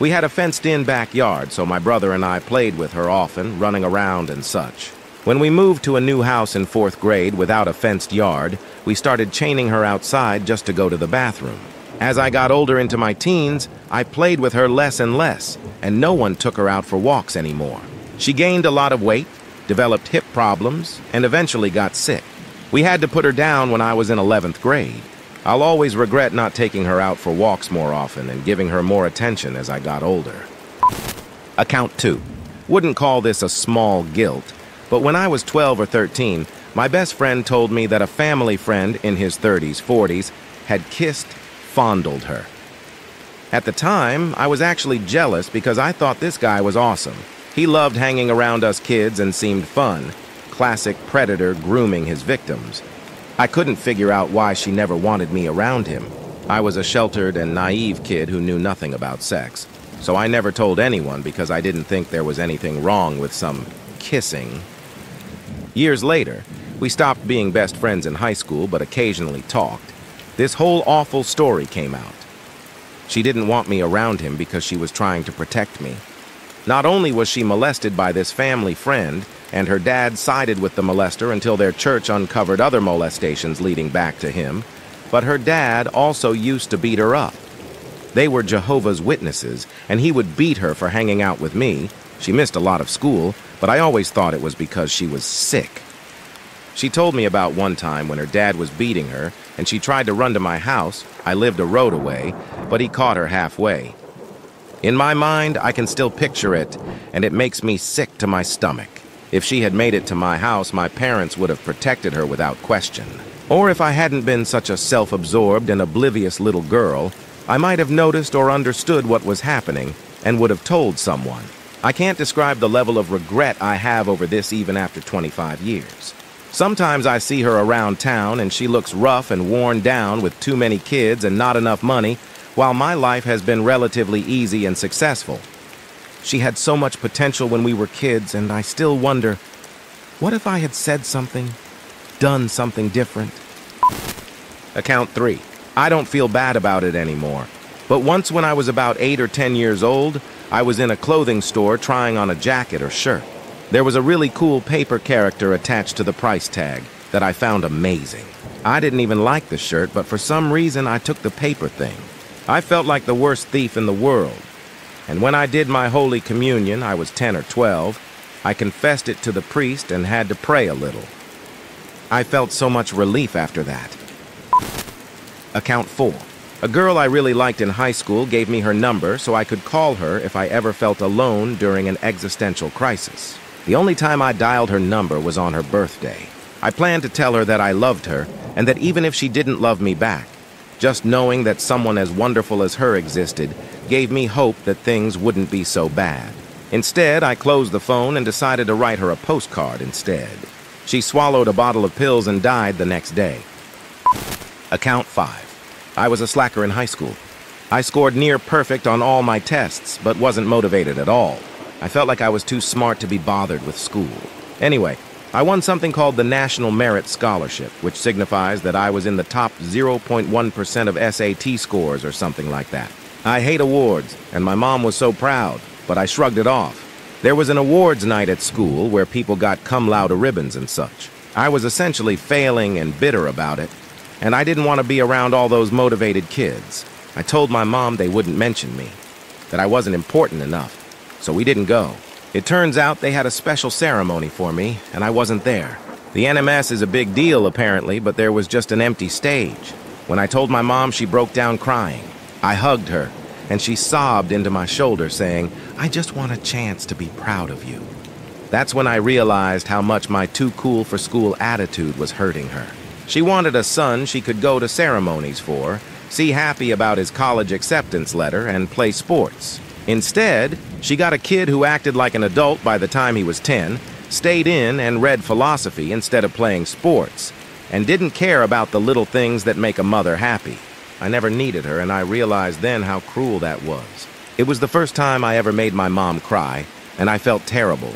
We had a fenced-in backyard, so my brother and I played with her often, running around and such. When we moved to a new house in fourth grade without a fenced yard, we started chaining her outside just to go to the bathroom. As I got older into my teens, I played with her less and less, and no one took her out for walks anymore. She gained a lot of weight, developed hip problems, and eventually got sick. We had to put her down when I was in 11th grade. I'll always regret not taking her out for walks more often and giving her more attention as I got older. Account 2. Wouldn't call this a small guilt, but when I was 12 or 13, my best friend told me that a family friend in his 30s, 40s had kissed, fondled her. At the time, I was actually jealous because I thought this guy was awesome. He loved hanging around us kids and seemed fun, classic predator grooming his victims. I couldn't figure out why she never wanted me around him. I was a sheltered and naive kid who knew nothing about sex, so I never told anyone because I didn't think there was anything wrong with some kissing. Years later, we stopped being best friends in high school but occasionally talked. This whole awful story came out. She didn't want me around him because she was trying to protect me. Not only was she molested by this family friend, and her dad sided with the molester until their church uncovered other molestations leading back to him, but her dad also used to beat her up. They were Jehovah's Witnesses, and he would beat her for hanging out with me. She missed a lot of school, but I always thought it was because she was sick. She told me about one time when her dad was beating her, and she tried to run to my house. I lived a road away, but he caught her halfway. In my mind, I can still picture it, and it makes me sick to my stomach. If she had made it to my house, my parents would have protected her without question. Or if I hadn't been such a self-absorbed and oblivious little girl, I might have noticed or understood what was happening and would have told someone. I can't describe the level of regret I have over this even after 25 years. Sometimes I see her around town and she looks rough and worn down with too many kids and not enough money, while my life has been relatively easy and successful. She had so much potential when we were kids, and I still wonder, what if I had said something, done something different? Account 3. I don't feel bad about it anymore. But once when I was about 8 or 10 years old, I was in a clothing store trying on a jacket or shirt. There was a really cool paper character attached to the price tag that I found amazing. I didn't even like the shirt, but for some reason I took the paper thing. I felt like the worst thief in the world. And when I did my Holy Communion, I was 10 or 12, I confessed it to the priest and had to pray a little. I felt so much relief after that. Account 4. A girl I really liked in high school gave me her number so I could call her if I ever felt alone during an existential crisis. The only time I dialed her number was on her birthday. I planned to tell her that I loved her and that even if she didn't love me back, just knowing that someone as wonderful as her existed gave me hope that things wouldn't be so bad. Instead, I closed the phone and decided to write her a postcard instead. She swallowed a bottle of pills and died the next day. Account 5. I was a slacker in high school. I scored near perfect on all my tests, but wasn't motivated at all. I felt like I was too smart to be bothered with school. Anyway, I won something called the National Merit Scholarship, which signifies that I was in the top 0.1% of SAT scores or something like that. I hate awards, and my mom was so proud, but I shrugged it off. There was an awards night at school where people got cum laude ribbons and such. I was essentially failing and bitter about it, and I didn't want to be around all those motivated kids. I told my mom they wouldn't mention me, that I wasn't important enough, so we didn't go. It turns out they had a special ceremony for me, and I wasn't there. The NMS is a big deal, apparently, but there was just an empty stage. When I told my mom, she broke down crying. I hugged her, and she sobbed into my shoulder, saying, I just want a chance to be proud of you. That's when I realized how much my too cool for school attitude was hurting her. She wanted a son she could go to ceremonies for, see happy about his college acceptance letter, and play sports. Instead, she got a kid who acted like an adult by the time he was 10, stayed in and read philosophy instead of playing sports, and didn't care about the little things that make a mother happy. I never needed her, and I realized then how cruel that was. It was the first time I ever made my mom cry, and I felt terrible.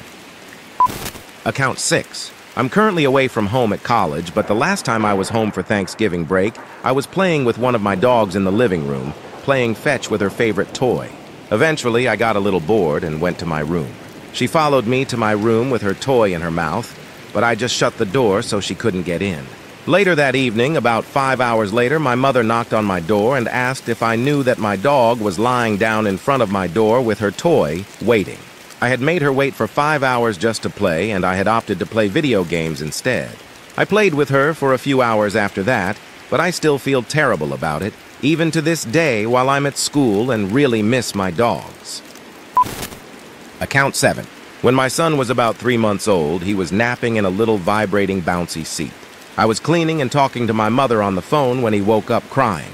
Account 6. I'm currently away from home at college, but the last time I was home for Thanksgiving break, I was playing with one of my dogs in the living room, playing fetch with her favorite toy. Eventually, I got a little bored and went to my room. She followed me to my room with her toy in her mouth, but I just shut the door so she couldn't get in. Later that evening, about five hours later, my mother knocked on my door and asked if I knew that my dog was lying down in front of my door with her toy, waiting. I had made her wait for five hours just to play, and I had opted to play video games instead. I played with her for a few hours after that, but I still feel terrible about it, even to this day while I'm at school and really miss my dogs. Account 7. When my son was about three months old, he was napping in a little vibrating bouncy seat. I was cleaning and talking to my mother on the phone when he woke up crying.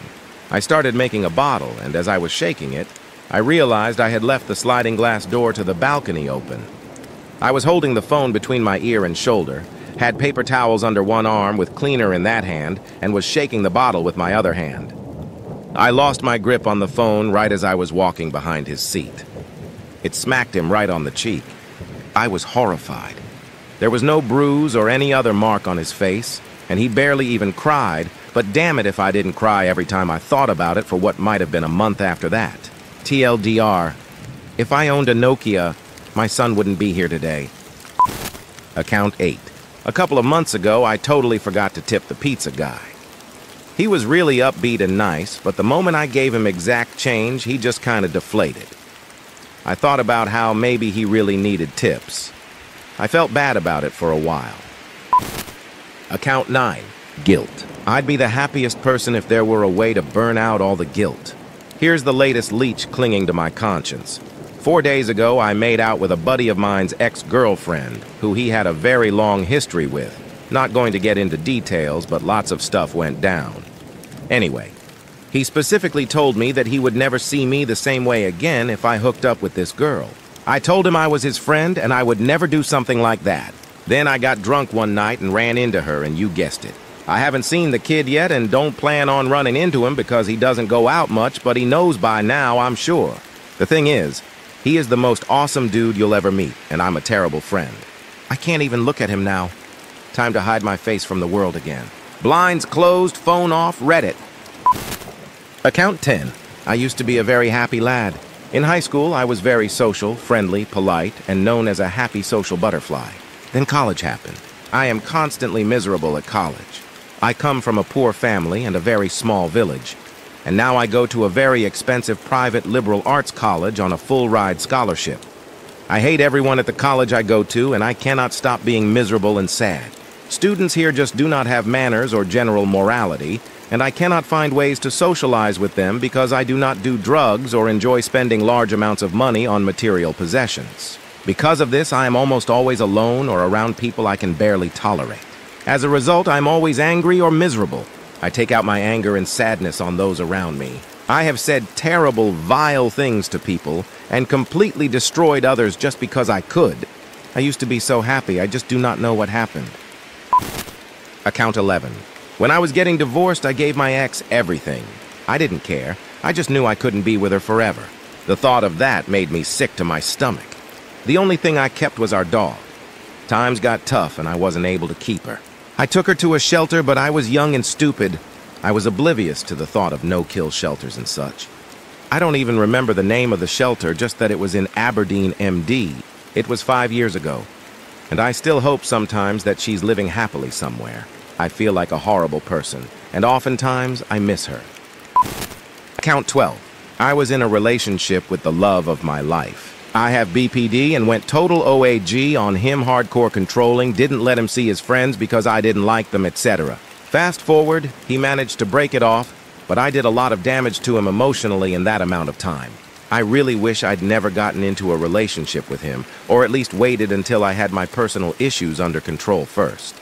I started making a bottle, and as I was shaking it, I realized I had left the sliding glass door to the balcony open. I was holding the phone between my ear and shoulder, had paper towels under one arm with cleaner in that hand, and was shaking the bottle with my other hand. I lost my grip on the phone right as I was walking behind his seat. It smacked him right on the cheek. I was horrified. There was no bruise or any other mark on his face, and he barely even cried, but damn it if I didn't cry every time I thought about it for what might have been a month after that. TLDR, if I owned a Nokia, my son wouldn't be here today. Account 8. A couple of months ago, I totally forgot to tip the pizza guy. He was really upbeat and nice, but the moment I gave him exact change, he just kind of deflated. I thought about how maybe he really needed tips. I felt bad about it for a while. Account 9. Guilt. I'd be the happiest person if there were a way to burn out all the guilt. Here's the latest leech clinging to my conscience. Four days ago, I made out with a buddy of mine's ex-girlfriend, who he had a very long history with. Not going to get into details, but lots of stuff went down. Anyway, he specifically told me that he would never see me the same way again if I hooked up with this girl. I told him I was his friend and I would never do something like that. Then I got drunk one night and ran into her, and you guessed it. I haven't seen the kid yet and don't plan on running into him because he doesn't go out much, but he knows by now, I'm sure. The thing is, he is the most awesome dude you'll ever meet, and I'm a terrible friend. I can't even look at him now. Time to hide my face from the world again. Blinds closed, phone off, Reddit. Account 10. I used to be a very happy lad. In high school, I was very social, friendly, polite, and known as a happy social butterfly. Then college happened. I am constantly miserable at college. I come from a poor family and a very small village, and now I go to a very expensive private liberal arts college on a full-ride scholarship. I hate everyone at the college I go to, and I cannot stop being miserable and sad. Students here just do not have manners or general morality, and I cannot find ways to socialize with them because I do not do drugs or enjoy spending large amounts of money on material possessions. Because of this, I am almost always alone or around people I can barely tolerate. As a result, I'm always angry or miserable. I take out my anger and sadness on those around me. I have said terrible, vile things to people and completely destroyed others just because I could. I used to be so happy, I just do not know what happened. Account 11. When I was getting divorced, I gave my ex everything. I didn't care. I just knew I couldn't be with her forever. The thought of that made me sick to my stomach. The only thing I kept was our dog. Times got tough and I wasn't able to keep her. I took her to a shelter, but I was young and stupid. I was oblivious to the thought of no-kill shelters and such. I don't even remember the name of the shelter, just that it was in Aberdeen, MD. It was five years ago. And I still hope sometimes that she's living happily somewhere. I feel like a horrible person, and oftentimes I miss her. Count 12. I was in a relationship with the love of my life. I have BPD and went total OAG on him hardcore controlling, didn't let him see his friends because I didn't like them, etc. Fast forward, he managed to break it off, but I did a lot of damage to him emotionally in that amount of time. I really wish I'd never gotten into a relationship with him, or at least waited until I had my personal issues under control first.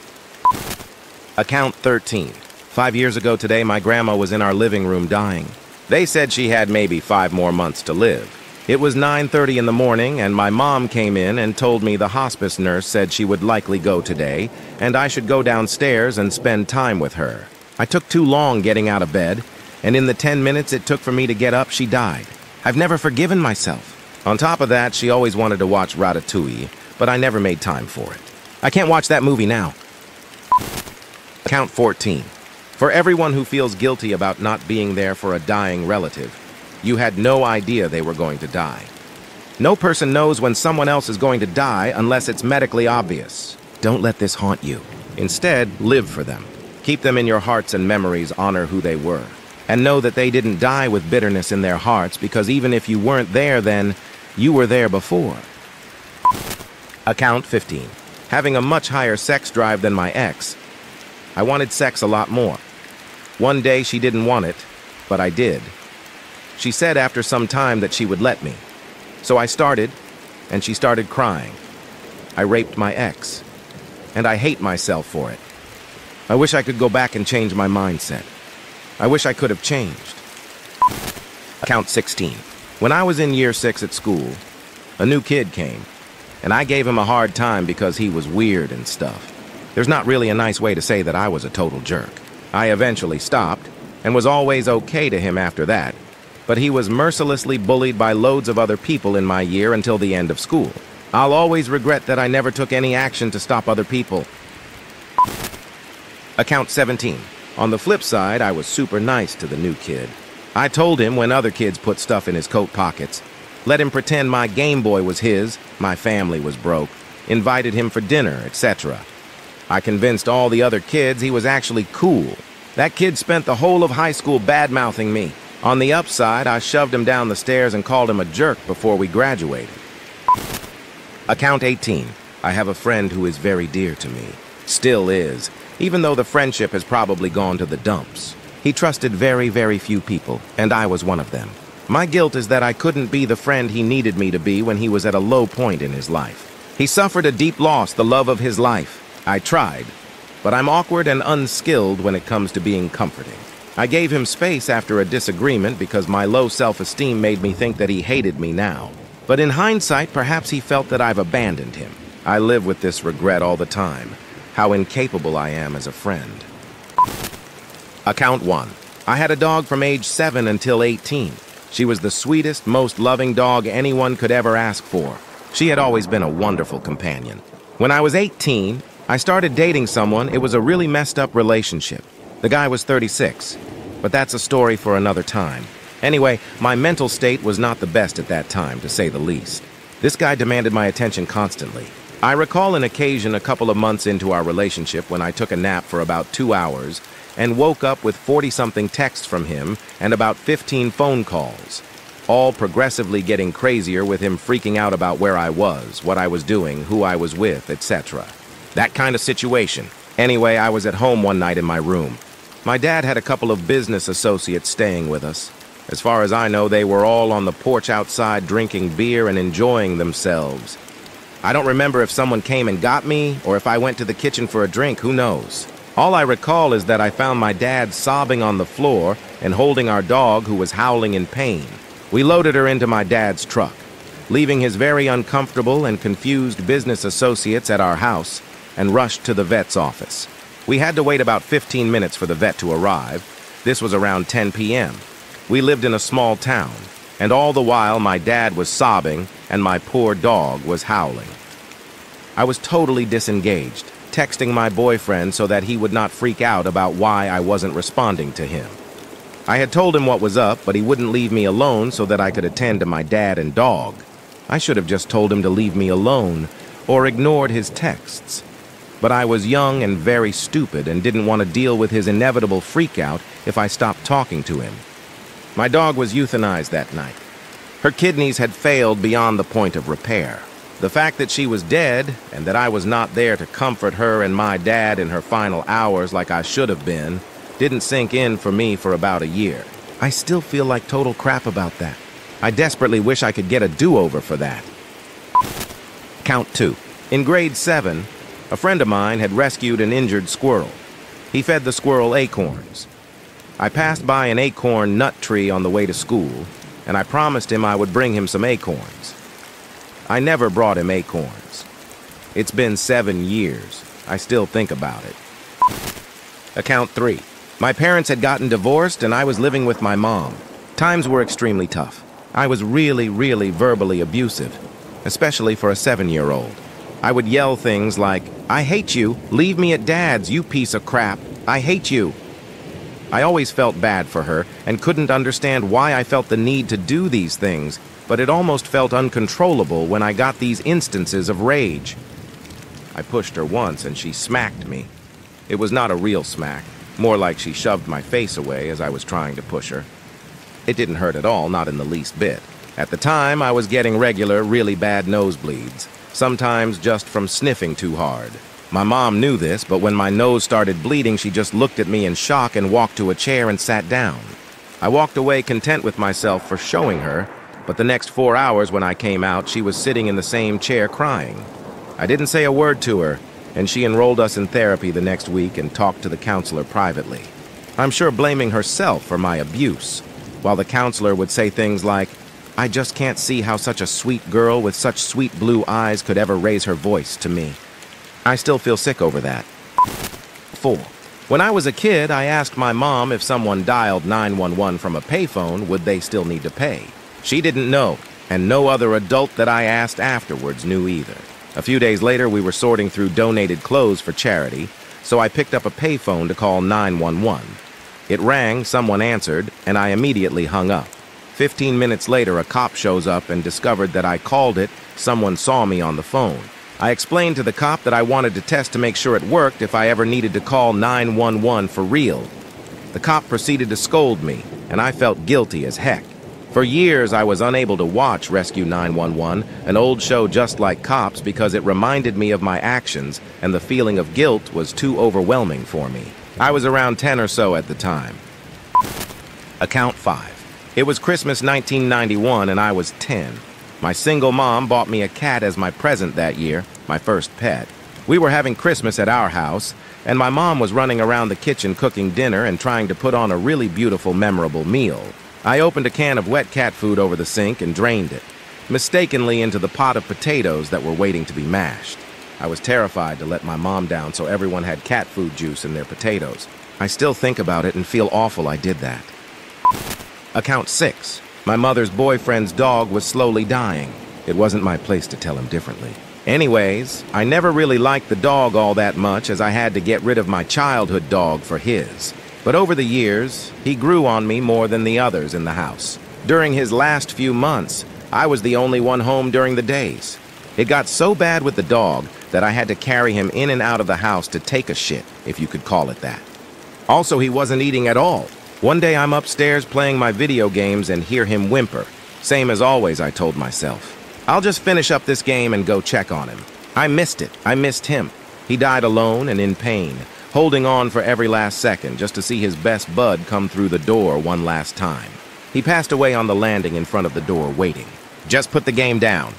Account 13. Five years ago today, my grandma was in our living room dying. They said she had maybe five more months to live. It was 9.30 in the morning, and my mom came in and told me the hospice nurse said she would likely go today, and I should go downstairs and spend time with her. I took too long getting out of bed, and in the 10 minutes it took for me to get up, she died. I've never forgiven myself. On top of that, she always wanted to watch Ratatouille, but I never made time for it. I can't watch that movie now. Count 14. For everyone who feels guilty about not being there for a dying relative, you had no idea they were going to die. No person knows when someone else is going to die unless it's medically obvious. Don't let this haunt you. Instead, live for them. Keep them in your hearts and memories, honor who they were. And know that they didn't die with bitterness in their hearts because even if you weren't there then, you were there before. Account 15. Having a much higher sex drive than my ex, I wanted sex a lot more. One day she didn't want it, but I did. She said after some time that she would let me. So I started, and she started crying. I raped my ex, and I hate myself for it. I wish I could go back and change my mindset. I wish I could have changed. Count 16. When I was in year 6 at school, a new kid came, and I gave him a hard time because he was weird and stuff. There's not really a nice way to say that I was a total jerk. I eventually stopped, and was always okay to him after that, but he was mercilessly bullied by loads of other people in my year until the end of school. I'll always regret that I never took any action to stop other people. Account 17. On the flip side, I was super nice to the new kid. I told him when other kids put stuff in his coat pockets, let him pretend my Game Boy was his, my family was broke, invited him for dinner, etc. I convinced all the other kids he was actually cool. That kid spent the whole of high school bad-mouthing me. On the upside, I shoved him down the stairs and called him a jerk before we graduated. Account 18. I have a friend who is very dear to me. Still is, even though the friendship has probably gone to the dumps. He trusted very, very few people, and I was one of them. My guilt is that I couldn't be the friend he needed me to be when he was at a low point in his life. He suffered a deep loss, the love of his life. I tried, but I'm awkward and unskilled when it comes to being comforting. I gave him space after a disagreement because my low self-esteem made me think that he hated me now. But in hindsight, perhaps he felt that I've abandoned him. I live with this regret all the time, how incapable I am as a friend. Account 1. I had a dog from age 7 until 18. She was the sweetest, most loving dog anyone could ever ask for. She had always been a wonderful companion. When I was 18, I started dating someone. It was a really messed up relationship. The guy was 36, but that's a story for another time. Anyway, my mental state was not the best at that time, to say the least. This guy demanded my attention constantly. I recall an occasion a couple of months into our relationship when I took a nap for about two hours and woke up with 40-something texts from him and about 15 phone calls, all progressively getting crazier with him freaking out about where I was, what I was doing, who I was with, etc. That kind of situation. Anyway, I was at home one night in my room. My dad had a couple of business associates staying with us. As far as I know, they were all on the porch outside drinking beer and enjoying themselves. I don't remember if someone came and got me or if I went to the kitchen for a drink, who knows. All I recall is that I found my dad sobbing on the floor and holding our dog who was howling in pain. We loaded her into my dad's truck, leaving his very uncomfortable and confused business associates at our house and rushed to the vet's office. We had to wait about 15 minutes for the vet to arrive. This was around 10 p.m. We lived in a small town, and all the while my dad was sobbing and my poor dog was howling. I was totally disengaged texting my boyfriend so that he would not freak out about why I wasn't responding to him. I had told him what was up, but he wouldn't leave me alone so that I could attend to my dad and dog. I should have just told him to leave me alone or ignored his texts. But I was young and very stupid and didn't want to deal with his inevitable freakout if I stopped talking to him. My dog was euthanized that night. Her kidneys had failed beyond the point of repair. The fact that she was dead and that I was not there to comfort her and my dad in her final hours like I should have been didn't sink in for me for about a year. I still feel like total crap about that. I desperately wish I could get a do-over for that. Count 2. In grade 7, a friend of mine had rescued an injured squirrel. He fed the squirrel acorns. I passed by an acorn nut tree on the way to school, and I promised him I would bring him some acorns. I never brought him acorns. It's been seven years. I still think about it. Account 3. My parents had gotten divorced and I was living with my mom. Times were extremely tough. I was really, really verbally abusive, especially for a seven-year-old. I would yell things like, I hate you, leave me at dad's, you piece of crap, I hate you. I always felt bad for her and couldn't understand why I felt the need to do these things, but it almost felt uncontrollable when I got these instances of rage. I pushed her once and she smacked me. It was not a real smack, more like she shoved my face away as I was trying to push her. It didn't hurt at all, not in the least bit. At the time, I was getting regular, really bad nosebleeds, sometimes just from sniffing too hard. My mom knew this, but when my nose started bleeding, she just looked at me in shock and walked to a chair and sat down. I walked away content with myself for showing her, but the next four hours when I came out, she was sitting in the same chair crying. I didn't say a word to her, and she enrolled us in therapy the next week and talked to the counselor privately. I'm sure blaming herself for my abuse, while the counselor would say things like, I just can't see how such a sweet girl with such sweet blue eyes could ever raise her voice to me. I still feel sick over that. 4. When I was a kid, I asked my mom if someone dialed 911 from a payphone, would they still need to pay? She didn't know, and no other adult that I asked afterwards knew either. A few days later, we were sorting through donated clothes for charity, so I picked up a payphone to call 911. It rang, someone answered, and I immediately hung up. Fifteen minutes later, a cop shows up and discovered that I called it, someone saw me on the phone. I explained to the cop that I wanted to test to make sure it worked if I ever needed to call 911 for real. The cop proceeded to scold me, and I felt guilty as heck. For years, I was unable to watch Rescue 911, an old show just like Cops, because it reminded me of my actions, and the feeling of guilt was too overwhelming for me. I was around 10 or so at the time. Account 5. It was Christmas 1991, and I was 10. My single mom bought me a cat as my present that year, my first pet. We were having Christmas at our house, and my mom was running around the kitchen cooking dinner and trying to put on a really beautiful, memorable meal. I opened a can of wet cat food over the sink and drained it, mistakenly into the pot of potatoes that were waiting to be mashed. I was terrified to let my mom down so everyone had cat food juice in their potatoes. I still think about it and feel awful I did that. Account 6. My mother's boyfriend's dog was slowly dying. It wasn't my place to tell him differently. Anyways, I never really liked the dog all that much as I had to get rid of my childhood dog for his. But over the years, he grew on me more than the others in the house. During his last few months, I was the only one home during the days. It got so bad with the dog that I had to carry him in and out of the house to take a shit, if you could call it that. Also, he wasn't eating at all, one day I'm upstairs playing my video games and hear him whimper. Same as always, I told myself. I'll just finish up this game and go check on him. I missed it. I missed him. He died alone and in pain, holding on for every last second just to see his best bud come through the door one last time. He passed away on the landing in front of the door, waiting. Just put the game down.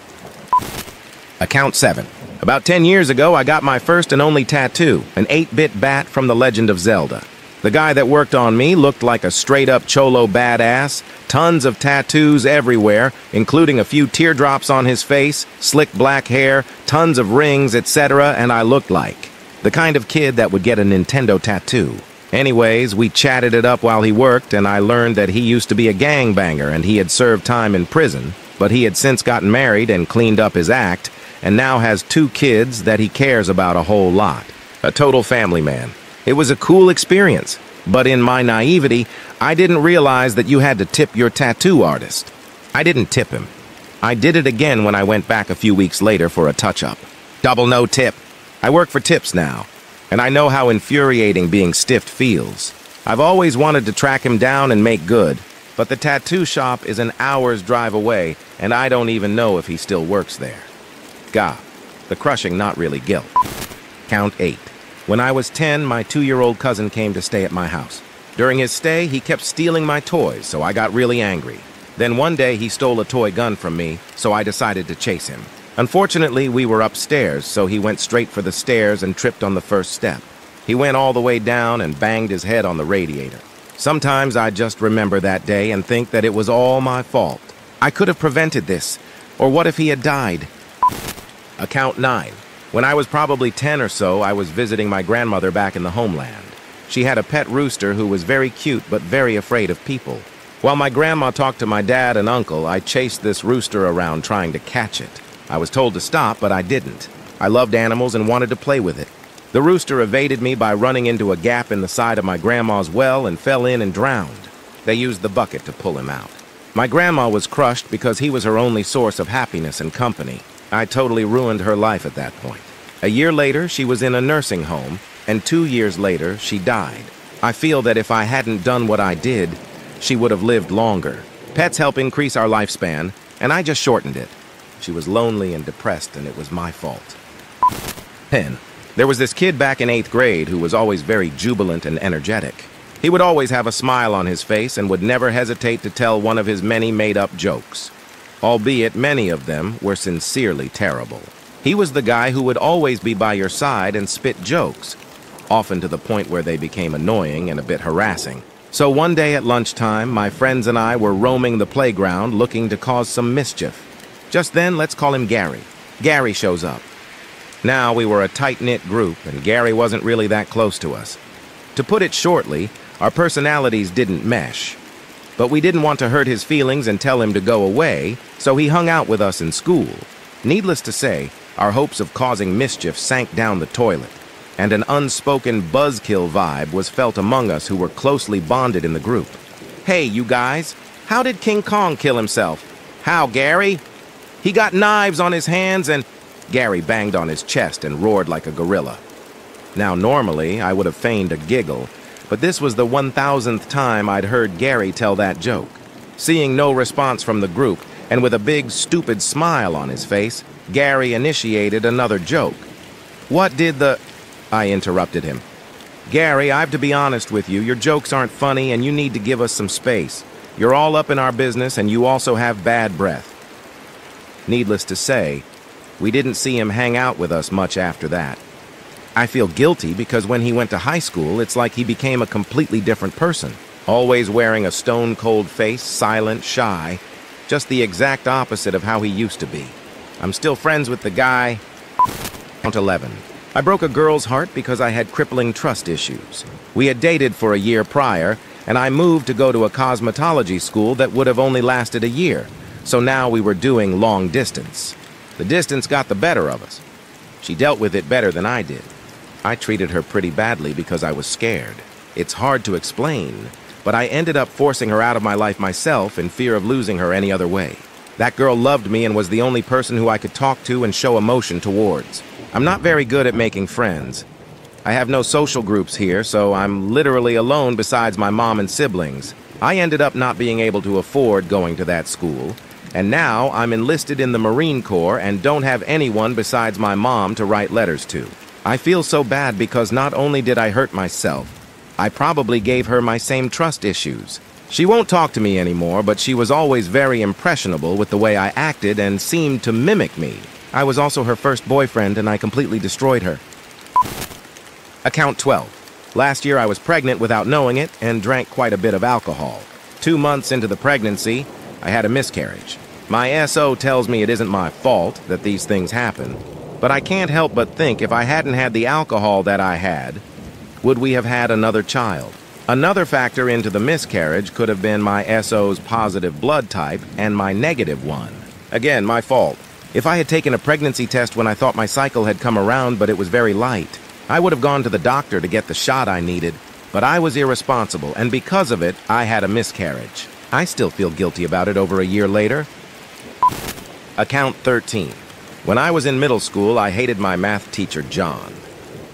Account 7. About 10 years ago, I got my first and only tattoo, an 8-bit bat from The Legend of Zelda. The guy that worked on me looked like a straight up cholo badass, tons of tattoos everywhere, including a few teardrops on his face, slick black hair, tons of rings, etc., and I looked like the kind of kid that would get a Nintendo tattoo. Anyways, we chatted it up while he worked, and I learned that he used to be a gangbanger and he had served time in prison, but he had since gotten married and cleaned up his act, and now has two kids that he cares about a whole lot. A total family man. It was a cool experience, but in my naivety, I didn't realize that you had to tip your tattoo artist. I didn't tip him. I did it again when I went back a few weeks later for a touch-up. Double no tip. I work for tips now, and I know how infuriating being stiffed feels. I've always wanted to track him down and make good, but the tattoo shop is an hour's drive away, and I don't even know if he still works there. Gah, the crushing not really guilt. Count 8. When I was 10, my two-year-old cousin came to stay at my house. During his stay, he kept stealing my toys, so I got really angry. Then one day, he stole a toy gun from me, so I decided to chase him. Unfortunately, we were upstairs, so he went straight for the stairs and tripped on the first step. He went all the way down and banged his head on the radiator. Sometimes I just remember that day and think that it was all my fault. I could have prevented this. Or what if he had died? Account 9. When I was probably 10 or so, I was visiting my grandmother back in the homeland. She had a pet rooster who was very cute but very afraid of people. While my grandma talked to my dad and uncle, I chased this rooster around trying to catch it. I was told to stop, but I didn't. I loved animals and wanted to play with it. The rooster evaded me by running into a gap in the side of my grandma's well and fell in and drowned. They used the bucket to pull him out. My grandma was crushed because he was her only source of happiness and company. I totally ruined her life at that point. A year later, she was in a nursing home, and two years later, she died. I feel that if I hadn't done what I did, she would have lived longer. Pets help increase our lifespan, and I just shortened it. She was lonely and depressed, and it was my fault. 10. There was this kid back in 8th grade who was always very jubilant and energetic. He would always have a smile on his face and would never hesitate to tell one of his many made-up jokes albeit many of them were sincerely terrible. He was the guy who would always be by your side and spit jokes, often to the point where they became annoying and a bit harassing. So one day at lunchtime, my friends and I were roaming the playground looking to cause some mischief. Just then, let's call him Gary. Gary shows up. Now we were a tight-knit group, and Gary wasn't really that close to us. To put it shortly, our personalities didn't mesh. But we didn't want to hurt his feelings and tell him to go away, so he hung out with us in school. Needless to say, our hopes of causing mischief sank down the toilet, and an unspoken buzzkill vibe was felt among us who were closely bonded in the group. Hey, you guys, how did King Kong kill himself? How, Gary? He got knives on his hands and... Gary banged on his chest and roared like a gorilla. Now, normally, I would have feigned a giggle, but this was the 1000th time I'd heard Gary tell that joke. Seeing no response from the group, and with a big, stupid smile on his face, Gary initiated another joke. What did the... I interrupted him. Gary, I've to be honest with you. Your jokes aren't funny, and you need to give us some space. You're all up in our business, and you also have bad breath. Needless to say, we didn't see him hang out with us much after that. I feel guilty because when he went to high school, it's like he became a completely different person. Always wearing a stone-cold face, silent, shy. Just the exact opposite of how he used to be. I'm still friends with the guy... Count 11. I broke a girl's heart because I had crippling trust issues. We had dated for a year prior, and I moved to go to a cosmetology school that would have only lasted a year, so now we were doing long distance. The distance got the better of us. She dealt with it better than I did. I treated her pretty badly because I was scared. It's hard to explain, but I ended up forcing her out of my life myself in fear of losing her any other way. That girl loved me and was the only person who I could talk to and show emotion towards. I'm not very good at making friends. I have no social groups here, so I'm literally alone besides my mom and siblings. I ended up not being able to afford going to that school, and now I'm enlisted in the Marine Corps and don't have anyone besides my mom to write letters to. I feel so bad because not only did I hurt myself, I probably gave her my same trust issues. She won't talk to me anymore, but she was always very impressionable with the way I acted and seemed to mimic me. I was also her first boyfriend, and I completely destroyed her. Account 12. Last year I was pregnant without knowing it and drank quite a bit of alcohol. Two months into the pregnancy, I had a miscarriage. My SO tells me it isn't my fault that these things happen, but I can't help but think if I hadn't had the alcohol that I had, would we have had another child? Another factor into the miscarriage could have been my SO's positive blood type and my negative one. Again, my fault. If I had taken a pregnancy test when I thought my cycle had come around but it was very light, I would have gone to the doctor to get the shot I needed, but I was irresponsible, and because of it, I had a miscarriage. I still feel guilty about it over a year later. Account 13. When I was in middle school, I hated my math teacher, John.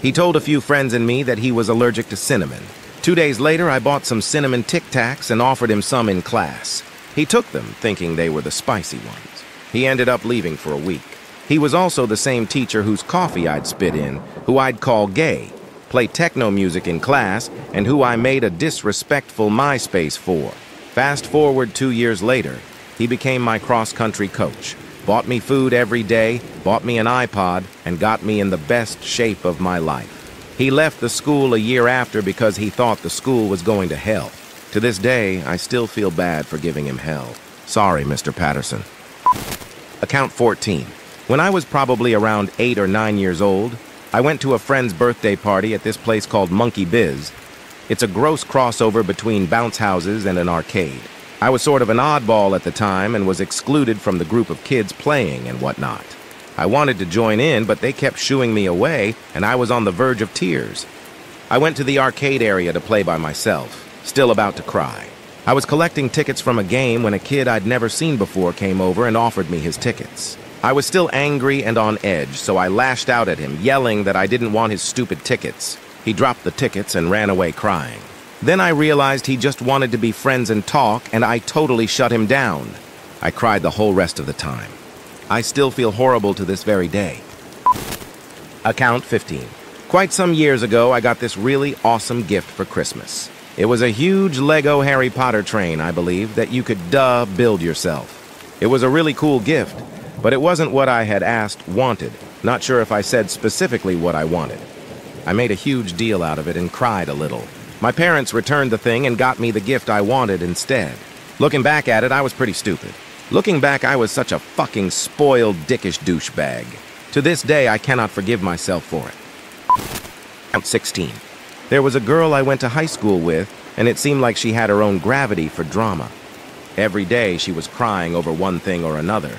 He told a few friends and me that he was allergic to cinnamon. Two days later, I bought some cinnamon Tic Tacs and offered him some in class. He took them, thinking they were the spicy ones. He ended up leaving for a week. He was also the same teacher whose coffee I'd spit in, who I'd call gay, play techno music in class, and who I made a disrespectful MySpace for. Fast forward two years later, he became my cross-country coach, bought me food every day, bought me an iPod, and got me in the best shape of my life. He left the school a year after because he thought the school was going to hell. To this day, I still feel bad for giving him hell. Sorry, Mr. Patterson. Account 14. When I was probably around 8 or 9 years old, I went to a friend's birthday party at this place called Monkey Biz. It's a gross crossover between bounce houses and an arcade. I was sort of an oddball at the time and was excluded from the group of kids playing and whatnot. I wanted to join in, but they kept shooing me away, and I was on the verge of tears. I went to the arcade area to play by myself, still about to cry. I was collecting tickets from a game when a kid I'd never seen before came over and offered me his tickets. I was still angry and on edge, so I lashed out at him, yelling that I didn't want his stupid tickets. He dropped the tickets and ran away crying. Then I realized he just wanted to be friends and talk, and I totally shut him down. I cried the whole rest of the time. I still feel horrible to this very day. Account 15. Quite some years ago, I got this really awesome gift for Christmas. It was a huge Lego Harry Potter train, I believe, that you could duh build yourself. It was a really cool gift, but it wasn't what I had asked wanted. Not sure if I said specifically what I wanted. I made a huge deal out of it and cried a little. My parents returned the thing and got me the gift I wanted instead. Looking back at it, I was pretty stupid. Looking back, I was such a fucking spoiled, dickish douchebag. To this day, I cannot forgive myself for it. I'm 16. There was a girl I went to high school with, and it seemed like she had her own gravity for drama. Every day, she was crying over one thing or another.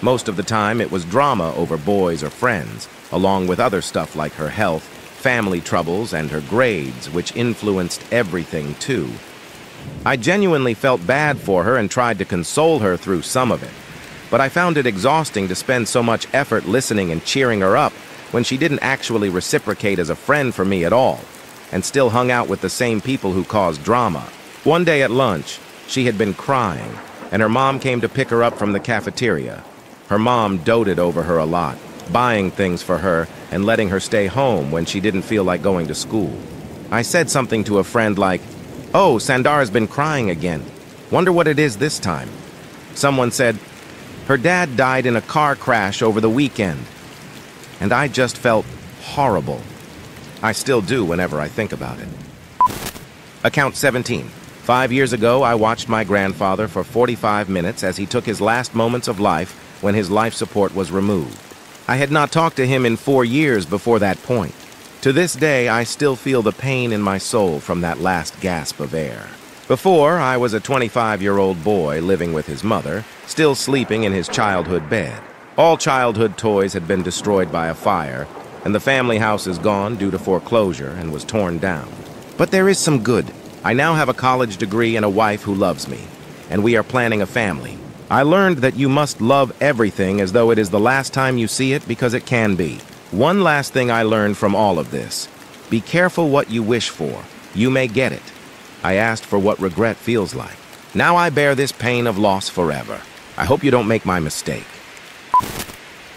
Most of the time, it was drama over boys or friends, along with other stuff like her health, family troubles, and her grades, which influenced everything, too. I genuinely felt bad for her and tried to console her through some of it. But I found it exhausting to spend so much effort listening and cheering her up when she didn't actually reciprocate as a friend for me at all, and still hung out with the same people who caused drama. One day at lunch, she had been crying, and her mom came to pick her up from the cafeteria. Her mom doted over her a lot, buying things for her and letting her stay home when she didn't feel like going to school. I said something to a friend like, Oh, Sandara's been crying again. Wonder what it is this time. Someone said, her dad died in a car crash over the weekend. And I just felt horrible. I still do whenever I think about it. Account 17. Five years ago, I watched my grandfather for 45 minutes as he took his last moments of life when his life support was removed. I had not talked to him in four years before that point. To this day, I still feel the pain in my soul from that last gasp of air. Before, I was a 25-year-old boy living with his mother, still sleeping in his childhood bed. All childhood toys had been destroyed by a fire, and the family house is gone due to foreclosure and was torn down. But there is some good. I now have a college degree and a wife who loves me, and we are planning a family. I learned that you must love everything as though it is the last time you see it because it can be. One last thing I learned from all of this. Be careful what you wish for. You may get it. I asked for what regret feels like. Now I bear this pain of loss forever. I hope you don't make my mistake.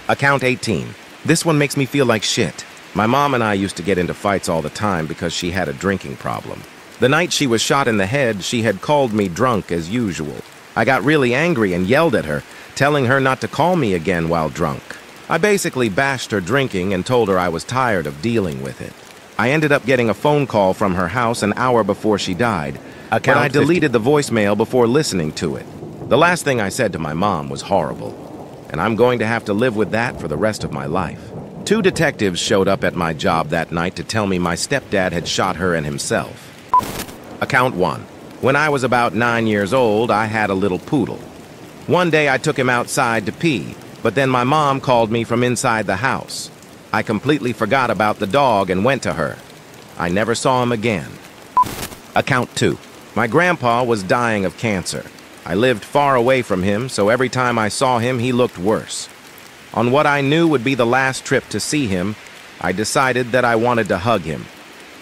Account 18. This one makes me feel like shit. My mom and I used to get into fights all the time because she had a drinking problem. The night she was shot in the head, she had called me drunk as usual. I got really angry and yelled at her, telling her not to call me again while drunk. I basically bashed her drinking and told her I was tired of dealing with it. I ended up getting a phone call from her house an hour before she died, Account but I deleted 50. the voicemail before listening to it. The last thing I said to my mom was horrible, and I'm going to have to live with that for the rest of my life. Two detectives showed up at my job that night to tell me my stepdad had shot her and himself. Account 1. When I was about nine years old, I had a little poodle. One day I took him outside to pee, but then my mom called me from inside the house. I completely forgot about the dog and went to her. I never saw him again. Account 2. My grandpa was dying of cancer. I lived far away from him, so every time I saw him, he looked worse. On what I knew would be the last trip to see him, I decided that I wanted to hug him.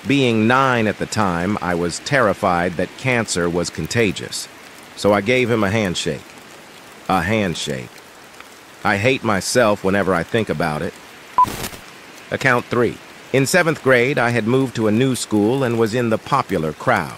Being nine at the time, I was terrified that cancer was contagious. So I gave him a handshake. A handshake. I hate myself whenever I think about it. Account 3. In seventh grade, I had moved to a new school and was in the popular crowd.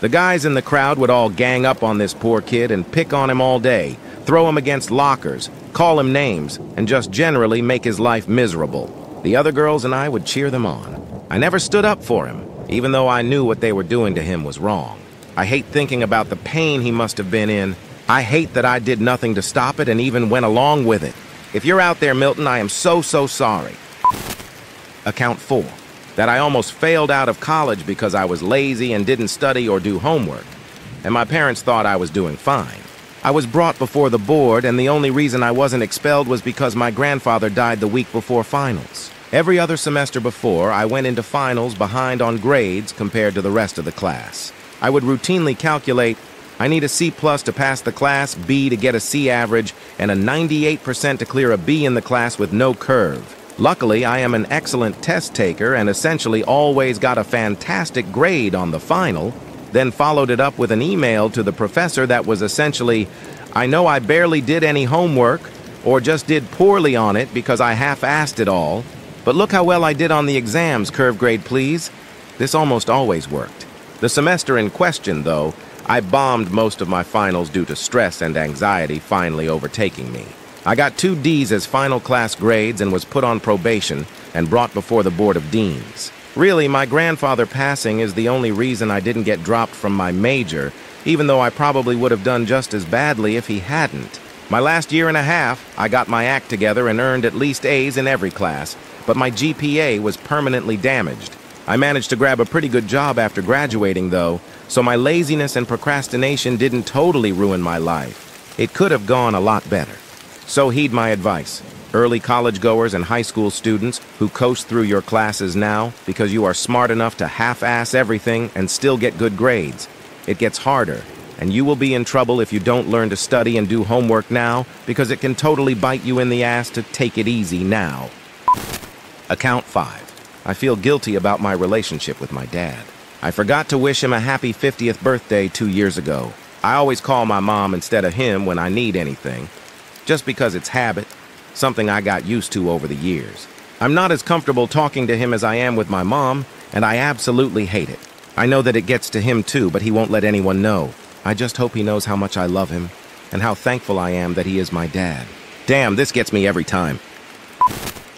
The guys in the crowd would all gang up on this poor kid and pick on him all day, throw him against lockers, call him names, and just generally make his life miserable. The other girls and I would cheer them on. I never stood up for him, even though I knew what they were doing to him was wrong. I hate thinking about the pain he must have been in I hate that I did nothing to stop it and even went along with it. If you're out there, Milton, I am so, so sorry. Account 4. That I almost failed out of college because I was lazy and didn't study or do homework. And my parents thought I was doing fine. I was brought before the board, and the only reason I wasn't expelled was because my grandfather died the week before finals. Every other semester before, I went into finals behind on grades compared to the rest of the class. I would routinely calculate I need a C plus to pass the class, B to get a C average, and a 98% to clear a B in the class with no curve. Luckily, I am an excellent test taker and essentially always got a fantastic grade on the final, then followed it up with an email to the professor that was essentially, I know I barely did any homework, or just did poorly on it because I half-assed it all, but look how well I did on the exams, curve grade please. This almost always worked. The semester in question, though, I bombed most of my finals due to stress and anxiety finally overtaking me. I got two D's as final class grades and was put on probation and brought before the Board of Deans. Really, my grandfather passing is the only reason I didn't get dropped from my major, even though I probably would have done just as badly if he hadn't. My last year and a half, I got my act together and earned at least A's in every class, but my GPA was permanently damaged. I managed to grab a pretty good job after graduating, though, so my laziness and procrastination didn't totally ruin my life. It could have gone a lot better. So heed my advice. Early college goers and high school students who coast through your classes now because you are smart enough to half-ass everything and still get good grades. It gets harder, and you will be in trouble if you don't learn to study and do homework now because it can totally bite you in the ass to take it easy now. Account 5. I feel guilty about my relationship with my dad. I forgot to wish him a happy 50th birthday two years ago. I always call my mom instead of him when I need anything, just because it's habit something I got used to over the years. I'm not as comfortable talking to him as I am with my mom, and I absolutely hate it. I know that it gets to him too, but he won't let anyone know. I just hope he knows how much I love him, and how thankful I am that he is my dad. Damn, this gets me every time.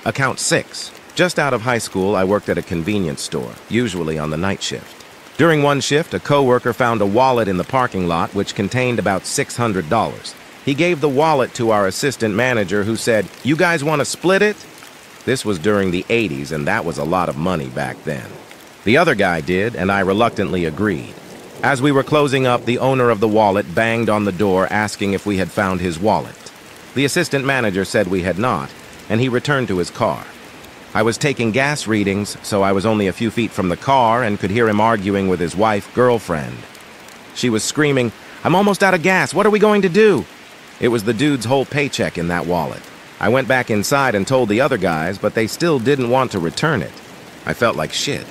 Account 6. Just out of high school, I worked at a convenience store, usually on the night shift. During one shift, a coworker found a wallet in the parking lot which contained about $600. He gave the wallet to our assistant manager who said, You guys want to split it? This was during the 80s, and that was a lot of money back then. The other guy did, and I reluctantly agreed. As we were closing up, the owner of the wallet banged on the door asking if we had found his wallet. The assistant manager said we had not, and he returned to his car. I was taking gas readings, so I was only a few feet from the car and could hear him arguing with his wife, girlfriend. She was screaming, I'm almost out of gas. What are we going to do? It was the dude's whole paycheck in that wallet. I went back inside and told the other guys, but they still didn't want to return it. I felt like shit.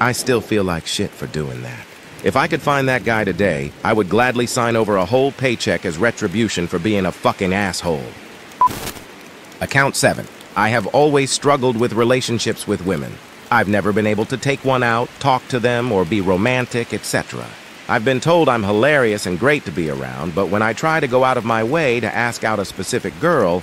I still feel like shit for doing that. If I could find that guy today, I would gladly sign over a whole paycheck as retribution for being a fucking asshole. Account 7. I have always struggled with relationships with women. I've never been able to take one out, talk to them, or be romantic, etc. I've been told I'm hilarious and great to be around, but when I try to go out of my way to ask out a specific girl,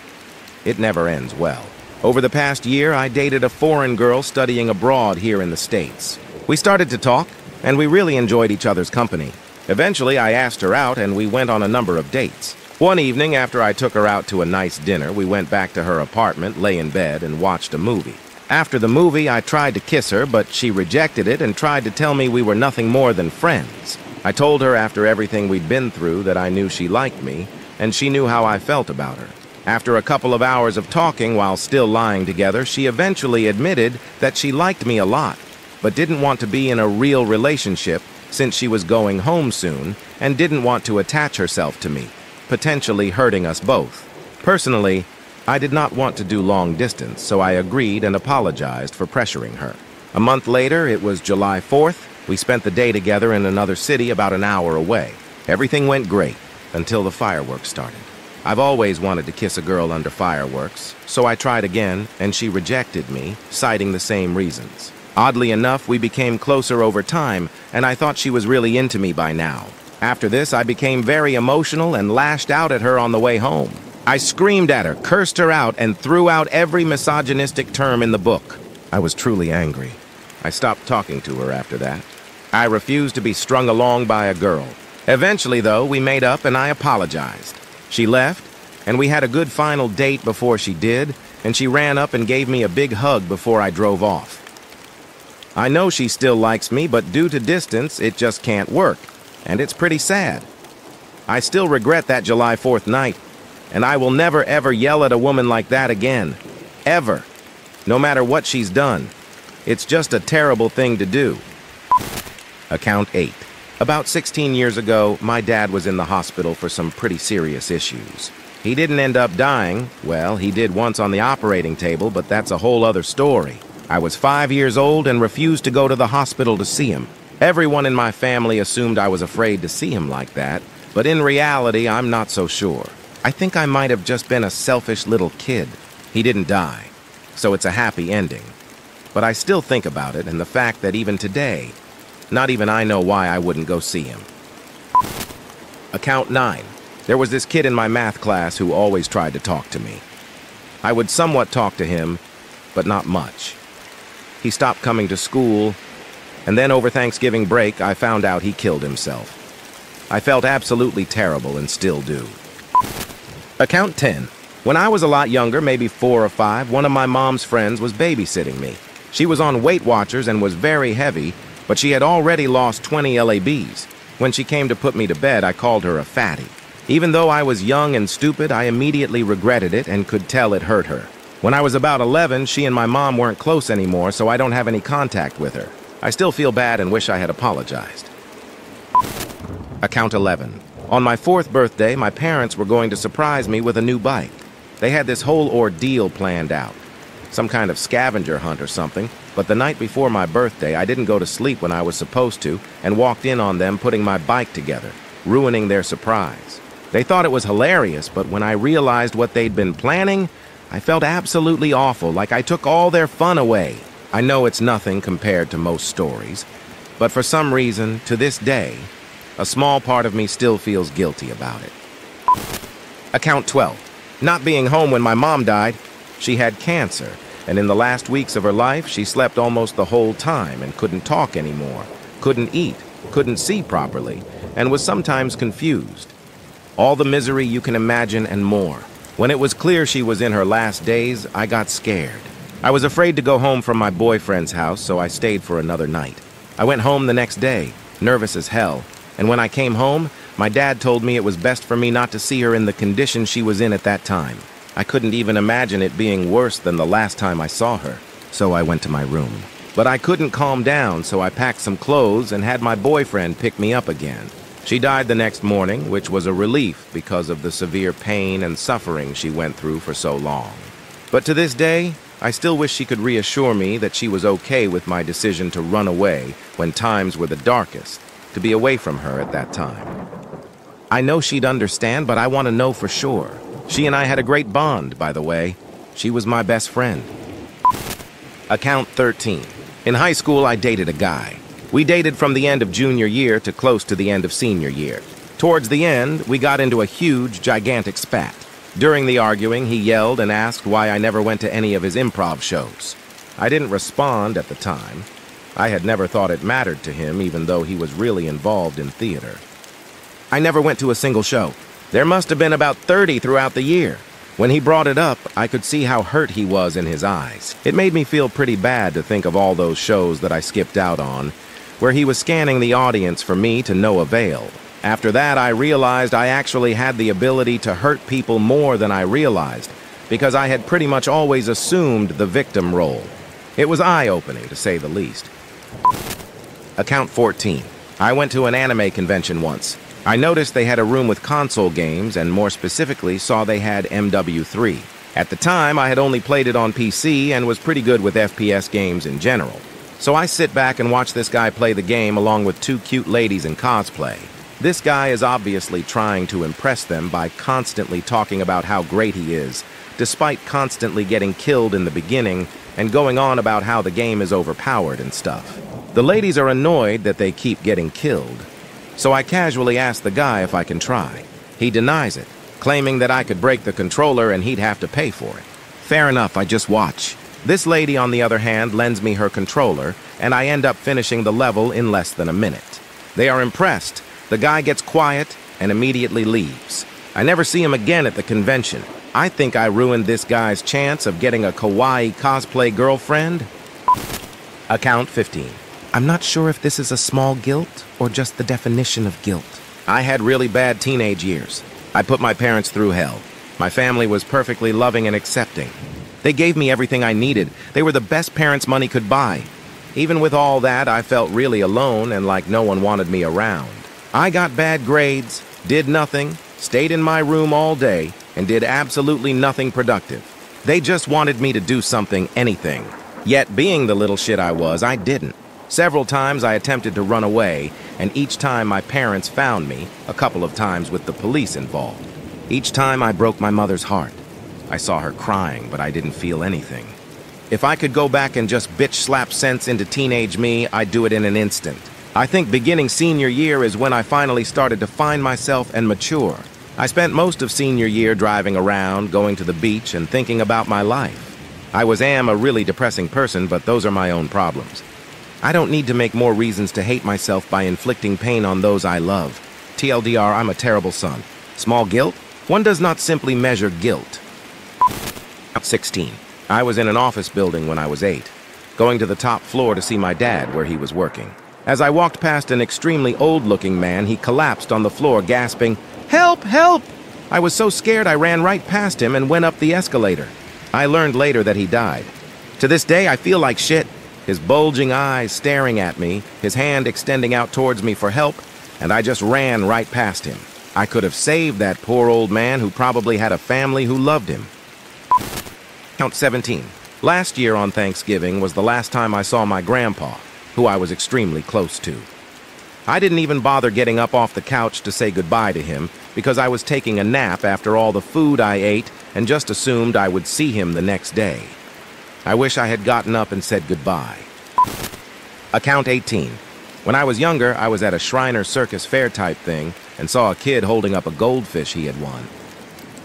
it never ends well. Over the past year, I dated a foreign girl studying abroad here in the States. We started to talk, and we really enjoyed each other's company. Eventually, I asked her out, and we went on a number of dates. One evening, after I took her out to a nice dinner, we went back to her apartment, lay in bed, and watched a movie. After the movie, I tried to kiss her, but she rejected it and tried to tell me we were nothing more than friends. I told her after everything we'd been through that I knew she liked me, and she knew how I felt about her. After a couple of hours of talking while still lying together, she eventually admitted that she liked me a lot, but didn't want to be in a real relationship since she was going home soon and didn't want to attach herself to me, potentially hurting us both. Personally, I did not want to do long distance, so I agreed and apologized for pressuring her. A month later, it was July 4th, we spent the day together in another city about an hour away. Everything went great until the fireworks started. I've always wanted to kiss a girl under fireworks, so I tried again, and she rejected me, citing the same reasons. Oddly enough, we became closer over time, and I thought she was really into me by now. After this, I became very emotional and lashed out at her on the way home. I screamed at her, cursed her out, and threw out every misogynistic term in the book. I was truly angry. I stopped talking to her after that. I refused to be strung along by a girl. Eventually, though, we made up and I apologized. She left, and we had a good final date before she did, and she ran up and gave me a big hug before I drove off. I know she still likes me, but due to distance, it just can't work, and it's pretty sad. I still regret that July 4th night, and I will never ever yell at a woman like that again. Ever. No matter what she's done. It's just a terrible thing to do. Account 8. About 16 years ago, my dad was in the hospital for some pretty serious issues. He didn't end up dying. Well, he did once on the operating table, but that's a whole other story. I was five years old and refused to go to the hospital to see him. Everyone in my family assumed I was afraid to see him like that, but in reality, I'm not so sure. I think I might have just been a selfish little kid. He didn't die, so it's a happy ending. But I still think about it and the fact that even today, not even I know why I wouldn't go see him. Account 9. There was this kid in my math class who always tried to talk to me. I would somewhat talk to him, but not much. he stopped coming to school, and then over Thanksgiving break, I found out he killed himself. I felt absolutely terrible and still do. Account 10. When I was a lot younger, maybe four or five, one of my mom's friends was babysitting me. She was on Weight Watchers and was very heavy, but she had already lost 20 LABs. When she came to put me to bed, I called her a fatty. Even though I was young and stupid, I immediately regretted it and could tell it hurt her. When I was about 11, she and my mom weren't close anymore, so I don't have any contact with her. I still feel bad and wish I had apologized. Account 11. On my fourth birthday, my parents were going to surprise me with a new bike. They had this whole ordeal planned out. Some kind of scavenger hunt or something, but the night before my birthday, I didn't go to sleep when I was supposed to and walked in on them putting my bike together, ruining their surprise. They thought it was hilarious, but when I realized what they'd been planning, I felt absolutely awful, like I took all their fun away. I know it's nothing compared to most stories, but for some reason, to this day, a small part of me still feels guilty about it. Account 12. Not being home when my mom died, she had cancer, and in the last weeks of her life, she slept almost the whole time and couldn't talk anymore, couldn't eat, couldn't see properly, and was sometimes confused. All the misery you can imagine and more. When it was clear she was in her last days, I got scared. I was afraid to go home from my boyfriend's house, so I stayed for another night. I went home the next day, nervous as hell, and when I came home, my dad told me it was best for me not to see her in the condition she was in at that time. I couldn't even imagine it being worse than the last time I saw her, so I went to my room. But I couldn't calm down, so I packed some clothes and had my boyfriend pick me up again. She died the next morning, which was a relief because of the severe pain and suffering she went through for so long. But to this day, I still wish she could reassure me that she was okay with my decision to run away when times were the darkest, to be away from her at that time. I know she'd understand, but I want to know for sure. She and I had a great bond, by the way. She was my best friend. Account 13. In high school, I dated a guy. We dated from the end of junior year to close to the end of senior year. Towards the end, we got into a huge, gigantic spat. During the arguing, he yelled and asked why I never went to any of his improv shows. I didn't respond at the time. I had never thought it mattered to him, even though he was really involved in theater. I never went to a single show. There must have been about 30 throughout the year. When he brought it up, I could see how hurt he was in his eyes. It made me feel pretty bad to think of all those shows that I skipped out on, where he was scanning the audience for me to no avail. After that, I realized I actually had the ability to hurt people more than I realized, because I had pretty much always assumed the victim role. It was eye-opening, to say the least. Account 14. I went to an anime convention once. I noticed they had a room with console games, and more specifically, saw they had MW3. At the time, I had only played it on PC and was pretty good with FPS games in general. So I sit back and watch this guy play the game along with two cute ladies in cosplay. This guy is obviously trying to impress them by constantly talking about how great he is, despite constantly getting killed in the beginning and going on about how the game is overpowered and stuff. The ladies are annoyed that they keep getting killed, so I casually ask the guy if I can try. He denies it, claiming that I could break the controller and he'd have to pay for it. Fair enough, I just watch. This lady, on the other hand, lends me her controller, and I end up finishing the level in less than a minute. They are impressed, the guy gets quiet and immediately leaves. I never see him again at the convention. I think I ruined this guy's chance of getting a kawaii cosplay girlfriend. Account 15. I'm not sure if this is a small guilt or just the definition of guilt. I had really bad teenage years. I put my parents through hell. My family was perfectly loving and accepting. They gave me everything I needed. They were the best parents money could buy. Even with all that, I felt really alone and like no one wanted me around. I got bad grades, did nothing, stayed in my room all day, and did absolutely nothing productive. They just wanted me to do something, anything. Yet, being the little shit I was, I didn't. Several times I attempted to run away, and each time my parents found me, a couple of times with the police involved. Each time I broke my mother's heart. I saw her crying, but I didn't feel anything. If I could go back and just bitch slap sense into teenage me, I'd do it in an instant. I think beginning senior year is when I finally started to find myself and mature. I spent most of senior year driving around, going to the beach, and thinking about my life. I was am a really depressing person, but those are my own problems. I don't need to make more reasons to hate myself by inflicting pain on those I love. TLDR, I'm a terrible son. Small guilt? One does not simply measure guilt. 16. I was in an office building when I was 8, going to the top floor to see my dad where he was working. As I walked past an extremely old-looking man, he collapsed on the floor, gasping, Help! Help! I was so scared I ran right past him and went up the escalator. I learned later that he died. To this day, I feel like shit. His bulging eyes staring at me, his hand extending out towards me for help, and I just ran right past him. I could have saved that poor old man who probably had a family who loved him. Count 17. Last year on Thanksgiving was the last time I saw my grandpa, who I was extremely close to. I didn't even bother getting up off the couch to say goodbye to him because I was taking a nap after all the food I ate and just assumed I would see him the next day. I wish I had gotten up and said goodbye. Account 18. When I was younger, I was at a Shriner Circus Fair type thing and saw a kid holding up a goldfish he had won.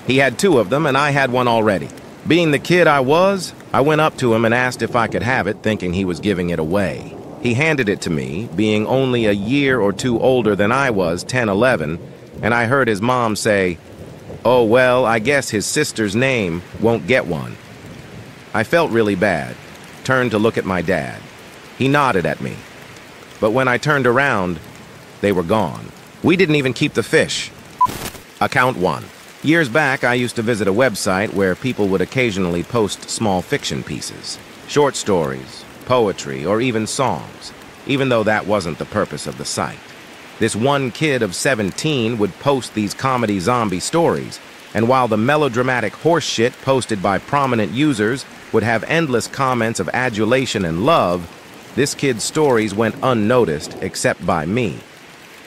He had two of them and I had one already. Being the kid I was, I went up to him and asked if I could have it, thinking he was giving it away. He handed it to me, being only a year or two older than I was, 10, 11, and I heard his mom say, Oh, well, I guess his sister's name won't get one. I felt really bad, turned to look at my dad. He nodded at me. But when I turned around, they were gone. We didn't even keep the fish. Account 1. Years back, I used to visit a website where people would occasionally post small fiction pieces. Short stories, poetry, or even songs, even though that wasn't the purpose of the site. This one kid of 17 would post these comedy zombie stories, and while the melodramatic horseshit posted by prominent users would have endless comments of adulation and love, this kid's stories went unnoticed except by me.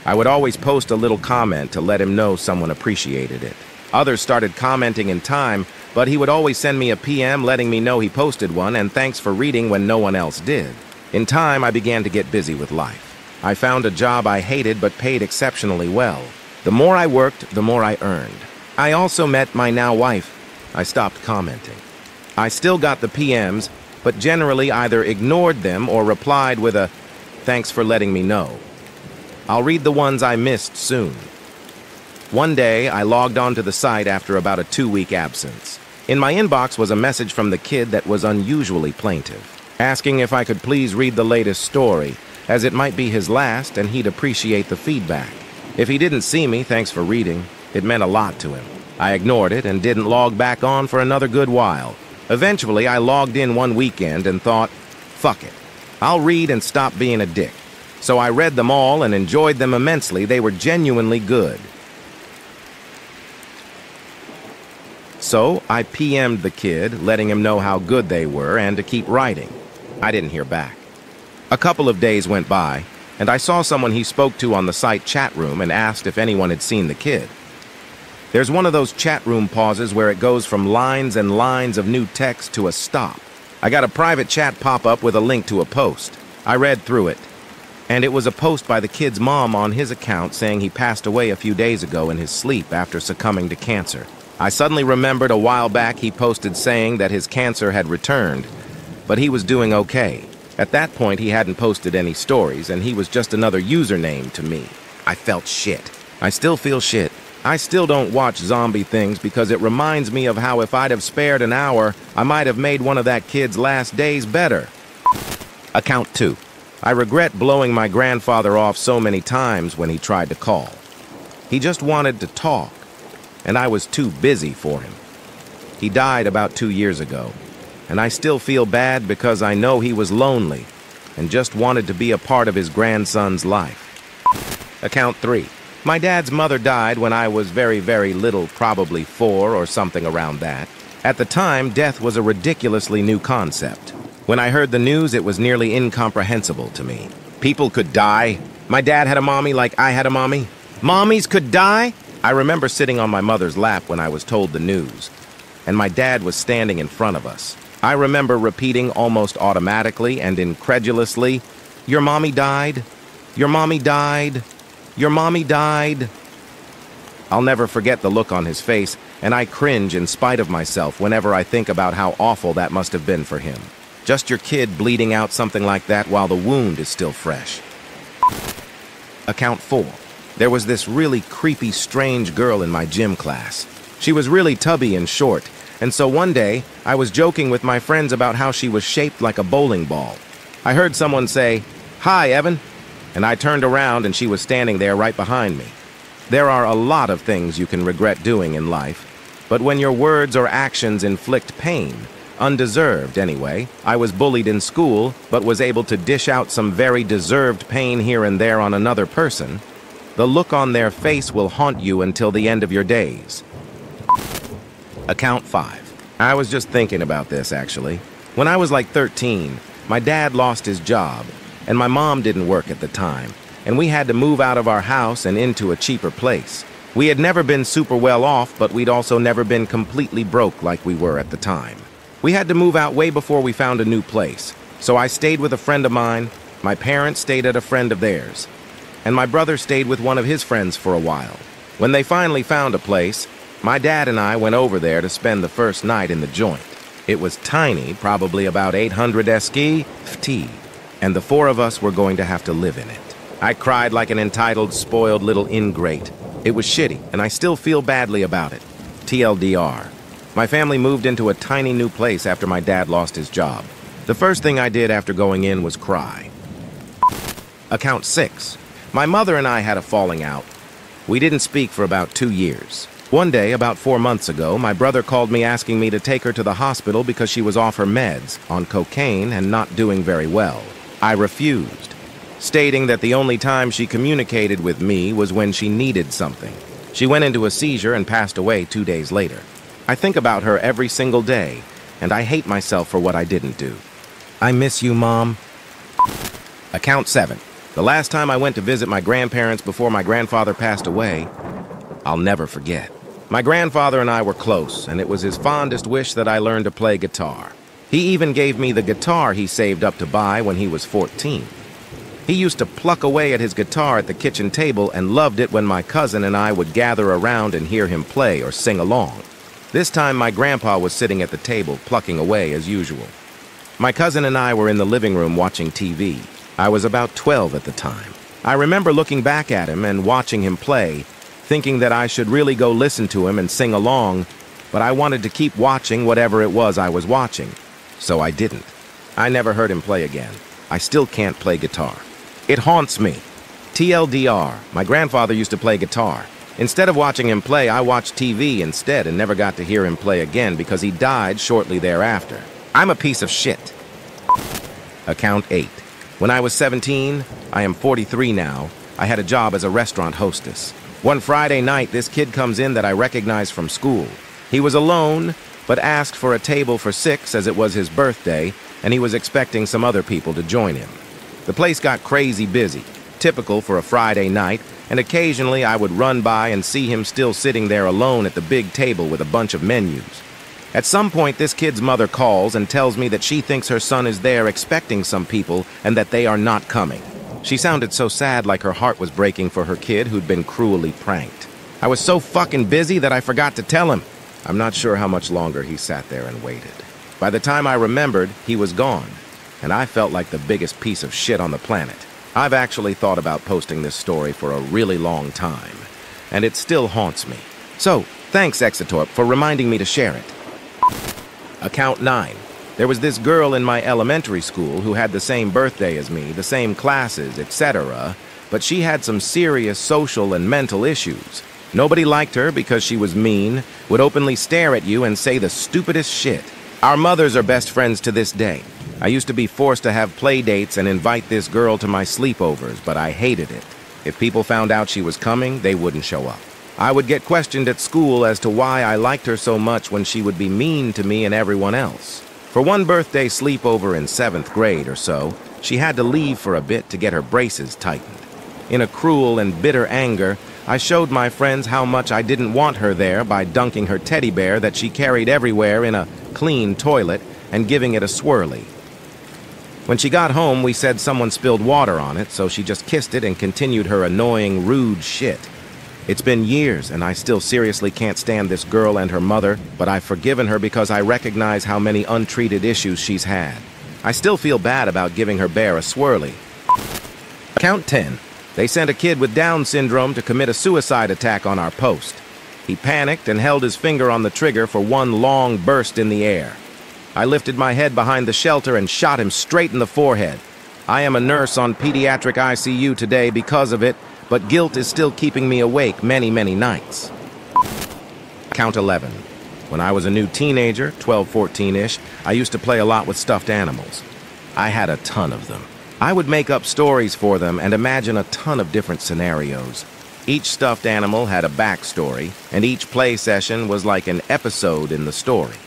I would always post a little comment to let him know someone appreciated it. Others started commenting in time, but he would always send me a PM letting me know he posted one and thanks for reading when no one else did. In time, I began to get busy with life. I found a job I hated but paid exceptionally well. The more I worked, the more I earned. I also met my now wife. I stopped commenting. I still got the PMs, but generally either ignored them or replied with a, thanks for letting me know. I'll read the ones I missed soon. One day, I logged onto the site after about a two-week absence. In my inbox was a message from the kid that was unusually plaintive, asking if I could please read the latest story, as it might be his last and he'd appreciate the feedback. If he didn't see me, thanks for reading. It meant a lot to him. I ignored it and didn't log back on for another good while. Eventually, I logged in one weekend and thought, fuck it. I'll read and stop being a dick. So I read them all and enjoyed them immensely. They were genuinely good. So I PM'd the kid, letting him know how good they were and to keep writing. I didn't hear back. A couple of days went by, and I saw someone he spoke to on the site chat room and asked if anyone had seen the kid. There's one of those chat room pauses where it goes from lines and lines of new text to a stop. I got a private chat pop up with a link to a post. I read through it, and it was a post by the kid's mom on his account saying he passed away a few days ago in his sleep after succumbing to cancer. I suddenly remembered a while back he posted saying that his cancer had returned, but he was doing okay. At that point, he hadn't posted any stories, and he was just another username to me. I felt shit. I still feel shit. I still don't watch zombie things because it reminds me of how if I'd have spared an hour, I might have made one of that kid's last days better. Account 2. I regret blowing my grandfather off so many times when he tried to call. He just wanted to talk and I was too busy for him. He died about two years ago, and I still feel bad because I know he was lonely and just wanted to be a part of his grandson's life. Account 3. My dad's mother died when I was very, very little, probably four or something around that. At the time, death was a ridiculously new concept. When I heard the news, it was nearly incomprehensible to me. People could die. My dad had a mommy like I had a mommy. Mommies could die? I remember sitting on my mother's lap when I was told the news, and my dad was standing in front of us. I remember repeating almost automatically and incredulously, Your mommy died? Your mommy died? Your mommy died? I'll never forget the look on his face, and I cringe in spite of myself whenever I think about how awful that must have been for him. Just your kid bleeding out something like that while the wound is still fresh. Account 4. There was this really creepy, strange girl in my gym class. She was really tubby and short, and so one day, I was joking with my friends about how she was shaped like a bowling ball. I heard someone say, Hi, Evan. And I turned around and she was standing there right behind me. There are a lot of things you can regret doing in life, but when your words or actions inflict pain, undeserved anyway, I was bullied in school, but was able to dish out some very deserved pain here and there on another person, the look on their face will haunt you until the end of your days. Account 5. I was just thinking about this, actually. When I was like 13, my dad lost his job, and my mom didn't work at the time, and we had to move out of our house and into a cheaper place. We had never been super well off, but we'd also never been completely broke like we were at the time. We had to move out way before we found a new place, so I stayed with a friend of mine, my parents stayed at a friend of theirs, and my brother stayed with one of his friends for a while. When they finally found a place, my dad and I went over there to spend the first night in the joint. It was tiny, probably about 800 esqui, ft, and the four of us were going to have to live in it. I cried like an entitled, spoiled little ingrate. It was shitty, and I still feel badly about it. TLDR. My family moved into a tiny new place after my dad lost his job. The first thing I did after going in was cry. Account 6. My mother and I had a falling out. We didn't speak for about two years. One day, about four months ago, my brother called me asking me to take her to the hospital because she was off her meds, on cocaine, and not doing very well. I refused, stating that the only time she communicated with me was when she needed something. She went into a seizure and passed away two days later. I think about her every single day, and I hate myself for what I didn't do. I miss you, Mom. Account 7. The last time I went to visit my grandparents before my grandfather passed away, I'll never forget. My grandfather and I were close, and it was his fondest wish that I learn to play guitar. He even gave me the guitar he saved up to buy when he was 14. He used to pluck away at his guitar at the kitchen table and loved it when my cousin and I would gather around and hear him play or sing along. This time my grandpa was sitting at the table, plucking away as usual. My cousin and I were in the living room watching TV. I was about 12 at the time. I remember looking back at him and watching him play, thinking that I should really go listen to him and sing along, but I wanted to keep watching whatever it was I was watching, so I didn't. I never heard him play again. I still can't play guitar. It haunts me. TLDR, my grandfather used to play guitar. Instead of watching him play, I watched TV instead and never got to hear him play again because he died shortly thereafter. I'm a piece of shit. Account 8. When I was 17, I am 43 now, I had a job as a restaurant hostess. One Friday night, this kid comes in that I recognize from school. He was alone, but asked for a table for six as it was his birthday, and he was expecting some other people to join him. The place got crazy busy, typical for a Friday night, and occasionally I would run by and see him still sitting there alone at the big table with a bunch of menus. At some point, this kid's mother calls and tells me that she thinks her son is there expecting some people and that they are not coming. She sounded so sad like her heart was breaking for her kid who'd been cruelly pranked. I was so fucking busy that I forgot to tell him. I'm not sure how much longer he sat there and waited. By the time I remembered, he was gone, and I felt like the biggest piece of shit on the planet. I've actually thought about posting this story for a really long time, and it still haunts me. So, thanks, Exitorp, for reminding me to share it. Account 9. There was this girl in my elementary school who had the same birthday as me, the same classes, etc., but she had some serious social and mental issues. Nobody liked her because she was mean, would openly stare at you and say the stupidest shit. Our mothers are best friends to this day. I used to be forced to have play dates and invite this girl to my sleepovers, but I hated it. If people found out she was coming, they wouldn't show up. I would get questioned at school as to why I liked her so much when she would be mean to me and everyone else. For one birthday sleepover in seventh grade or so, she had to leave for a bit to get her braces tightened. In a cruel and bitter anger, I showed my friends how much I didn't want her there by dunking her teddy bear that she carried everywhere in a clean toilet and giving it a swirly. When she got home, we said someone spilled water on it, so she just kissed it and continued her annoying, rude shit. It's been years, and I still seriously can't stand this girl and her mother, but I've forgiven her because I recognize how many untreated issues she's had. I still feel bad about giving her bear a swirly. Count 10. They sent a kid with Down syndrome to commit a suicide attack on our post. He panicked and held his finger on the trigger for one long burst in the air. I lifted my head behind the shelter and shot him straight in the forehead. I am a nurse on pediatric ICU today because of it, but guilt is still keeping me awake many, many nights. Count 11. When I was a new teenager, 12, 14-ish, I used to play a lot with stuffed animals. I had a ton of them. I would make up stories for them and imagine a ton of different scenarios. Each stuffed animal had a backstory, and each play session was like an episode in the story.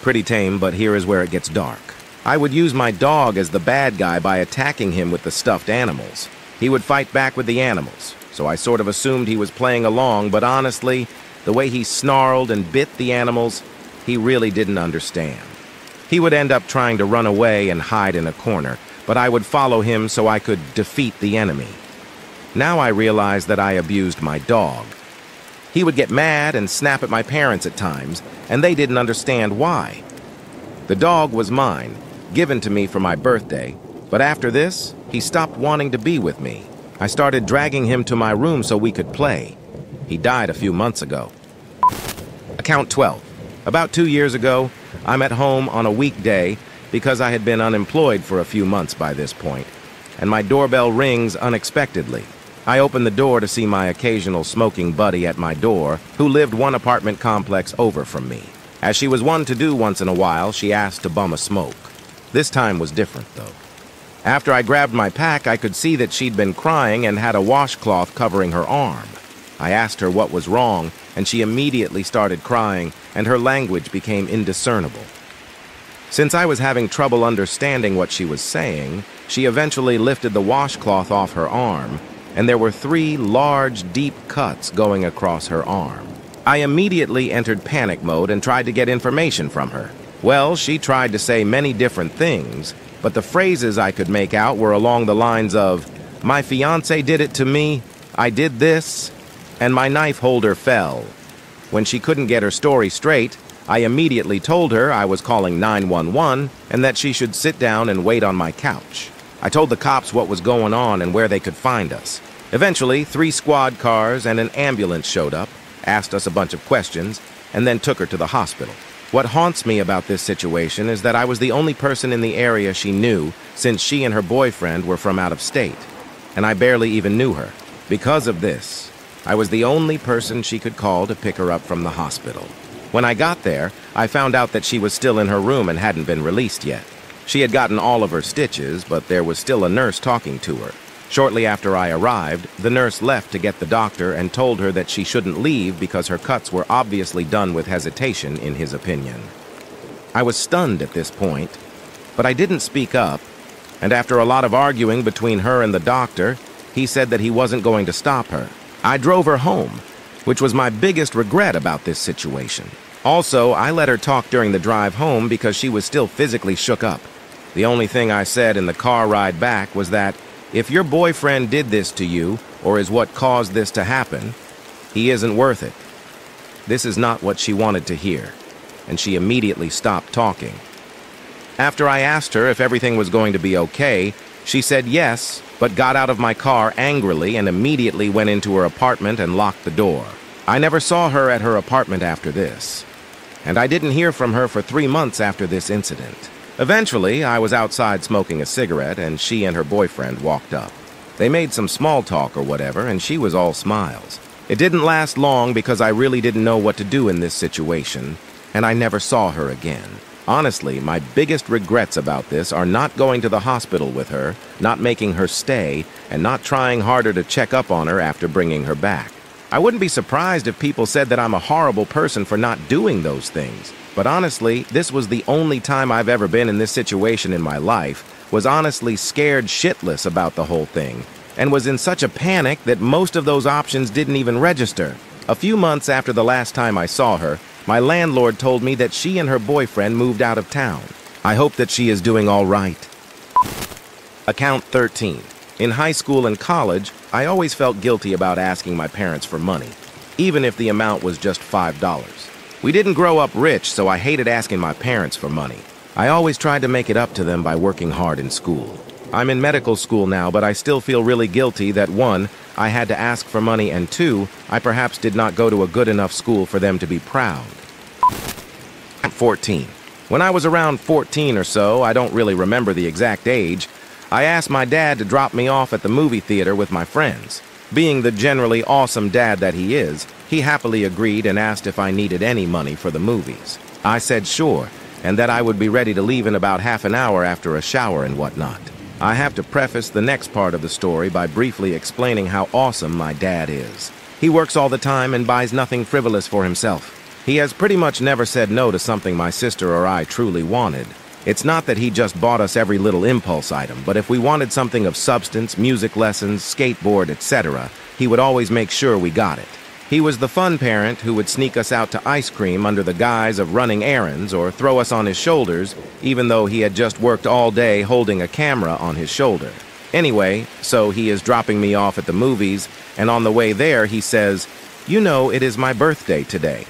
Pretty tame, but here is where it gets dark. I would use my dog as the bad guy by attacking him with the stuffed animals. He would fight back with the animals, so I sort of assumed he was playing along, but honestly, the way he snarled and bit the animals, he really didn't understand. He would end up trying to run away and hide in a corner, but I would follow him so I could defeat the enemy. Now I realize that I abused my dog. He would get mad and snap at my parents at times, and they didn't understand why. The dog was mine, given to me for my birthday, but after this, he stopped wanting to be with me. I started dragging him to my room so we could play. He died a few months ago. Account 12. About two years ago, I'm at home on a weekday because I had been unemployed for a few months by this point, and my doorbell rings unexpectedly. I open the door to see my occasional smoking buddy at my door, who lived one apartment complex over from me. As she was one to do once in a while, she asked to bum a smoke. This time was different, though. After I grabbed my pack, I could see that she'd been crying and had a washcloth covering her arm. I asked her what was wrong, and she immediately started crying, and her language became indiscernible. Since I was having trouble understanding what she was saying, she eventually lifted the washcloth off her arm and there were three large, deep cuts going across her arm. I immediately entered panic mode and tried to get information from her. Well, she tried to say many different things, but the phrases I could make out were along the lines of, My fiance did it to me, I did this, and my knife holder fell. When she couldn't get her story straight, I immediately told her I was calling 911 and that she should sit down and wait on my couch. I told the cops what was going on and where they could find us. Eventually, three squad cars and an ambulance showed up, asked us a bunch of questions, and then took her to the hospital. What haunts me about this situation is that I was the only person in the area she knew since she and her boyfriend were from out of state, and I barely even knew her. Because of this, I was the only person she could call to pick her up from the hospital. When I got there, I found out that she was still in her room and hadn't been released yet. She had gotten all of her stitches, but there was still a nurse talking to her. Shortly after I arrived, the nurse left to get the doctor and told her that she shouldn't leave because her cuts were obviously done with hesitation, in his opinion. I was stunned at this point, but I didn't speak up, and after a lot of arguing between her and the doctor, he said that he wasn't going to stop her. I drove her home, which was my biggest regret about this situation. Also, I let her talk during the drive home because she was still physically shook up. The only thing I said in the car ride back was that if your boyfriend did this to you, or is what caused this to happen, he isn't worth it. This is not what she wanted to hear, and she immediately stopped talking. After I asked her if everything was going to be okay, she said yes, but got out of my car angrily and immediately went into her apartment and locked the door. I never saw her at her apartment after this, and I didn't hear from her for three months after this incident. Eventually, I was outside smoking a cigarette, and she and her boyfriend walked up. They made some small talk or whatever, and she was all smiles. It didn't last long because I really didn't know what to do in this situation, and I never saw her again. Honestly, my biggest regrets about this are not going to the hospital with her, not making her stay, and not trying harder to check up on her after bringing her back. I wouldn't be surprised if people said that I'm a horrible person for not doing those things. But honestly, this was the only time I've ever been in this situation in my life, was honestly scared shitless about the whole thing, and was in such a panic that most of those options didn't even register. A few months after the last time I saw her, my landlord told me that she and her boyfriend moved out of town. I hope that she is doing all right. Account 13. In high school and college, I always felt guilty about asking my parents for money, even if the amount was just $5. We didn't grow up rich, so I hated asking my parents for money. I always tried to make it up to them by working hard in school. I'm in medical school now, but I still feel really guilty that one, I had to ask for money, and two, I perhaps did not go to a good enough school for them to be proud. At 14. When I was around 14 or so, I don't really remember the exact age, I asked my dad to drop me off at the movie theater with my friends. Being the generally awesome dad that he is, he happily agreed and asked if I needed any money for the movies. I said sure, and that I would be ready to leave in about half an hour after a shower and whatnot. I have to preface the next part of the story by briefly explaining how awesome my dad is. He works all the time and buys nothing frivolous for himself. He has pretty much never said no to something my sister or I truly wanted. It's not that he just bought us every little impulse item, but if we wanted something of substance, music lessons, skateboard, etc., he would always make sure we got it. He was the fun parent who would sneak us out to ice cream under the guise of running errands or throw us on his shoulders, even though he had just worked all day holding a camera on his shoulder. Anyway, so he is dropping me off at the movies, and on the way there he says, You know, it is my birthday today.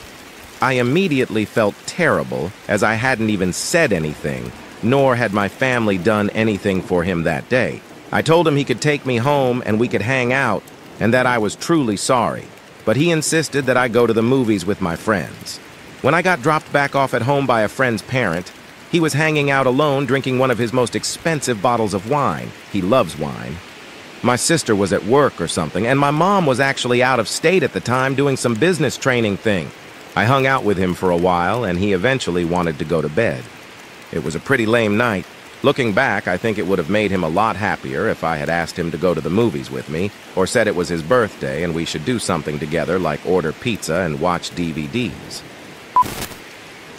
I immediately felt terrible, as I hadn't even said anything, nor had my family done anything for him that day. I told him he could take me home and we could hang out, and that I was truly sorry. But he insisted that I go to the movies with my friends. When I got dropped back off at home by a friend's parent, he was hanging out alone drinking one of his most expensive bottles of wine. He loves wine. My sister was at work or something, and my mom was actually out of state at the time doing some business training thing. I hung out with him for a while, and he eventually wanted to go to bed. It was a pretty lame night. Looking back, I think it would have made him a lot happier if I had asked him to go to the movies with me, or said it was his birthday and we should do something together like order pizza and watch DVDs.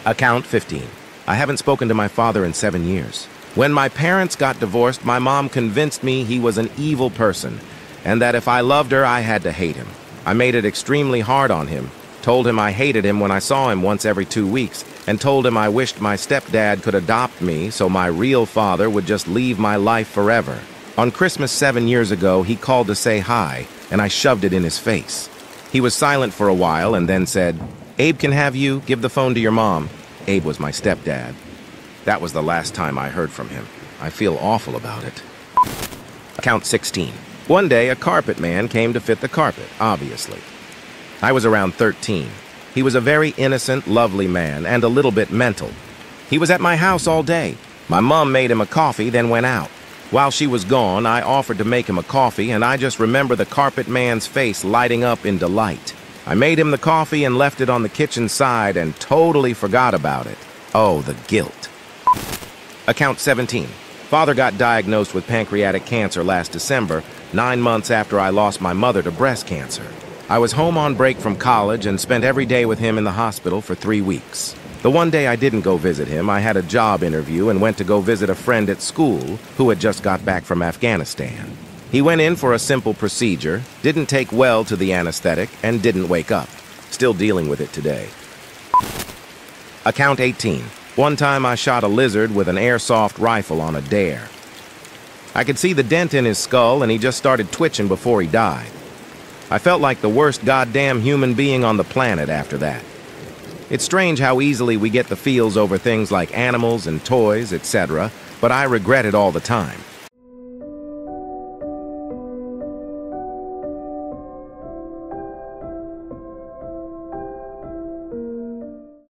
Account 15. I haven't spoken to my father in seven years. When my parents got divorced, my mom convinced me he was an evil person, and that if I loved her, I had to hate him. I made it extremely hard on him, told him I hated him when I saw him once every two weeks, and told him I wished my stepdad could adopt me so my real father would just leave my life forever. On Christmas seven years ago, he called to say hi, and I shoved it in his face. He was silent for a while and then said, Abe can have you, give the phone to your mom. Abe was my stepdad. That was the last time I heard from him. I feel awful about it. Count 16. One day, a carpet man came to fit the carpet, obviously. I was around 13. He was a very innocent, lovely man and a little bit mental. He was at my house all day. My mom made him a coffee, then went out. While she was gone, I offered to make him a coffee, and I just remember the carpet man's face lighting up in delight. I made him the coffee and left it on the kitchen side and totally forgot about it. Oh, the guilt. Account 17. Father got diagnosed with pancreatic cancer last December, nine months after I lost my mother to breast cancer. I was home on break from college and spent every day with him in the hospital for three weeks. The one day I didn't go visit him, I had a job interview and went to go visit a friend at school who had just got back from Afghanistan. He went in for a simple procedure, didn't take well to the anesthetic, and didn't wake up. Still dealing with it today. Account 18. One time I shot a lizard with an airsoft rifle on a dare. I could see the dent in his skull and he just started twitching before he died. I felt like the worst goddamn human being on the planet after that. It's strange how easily we get the feels over things like animals and toys, etc., but I regret it all the time.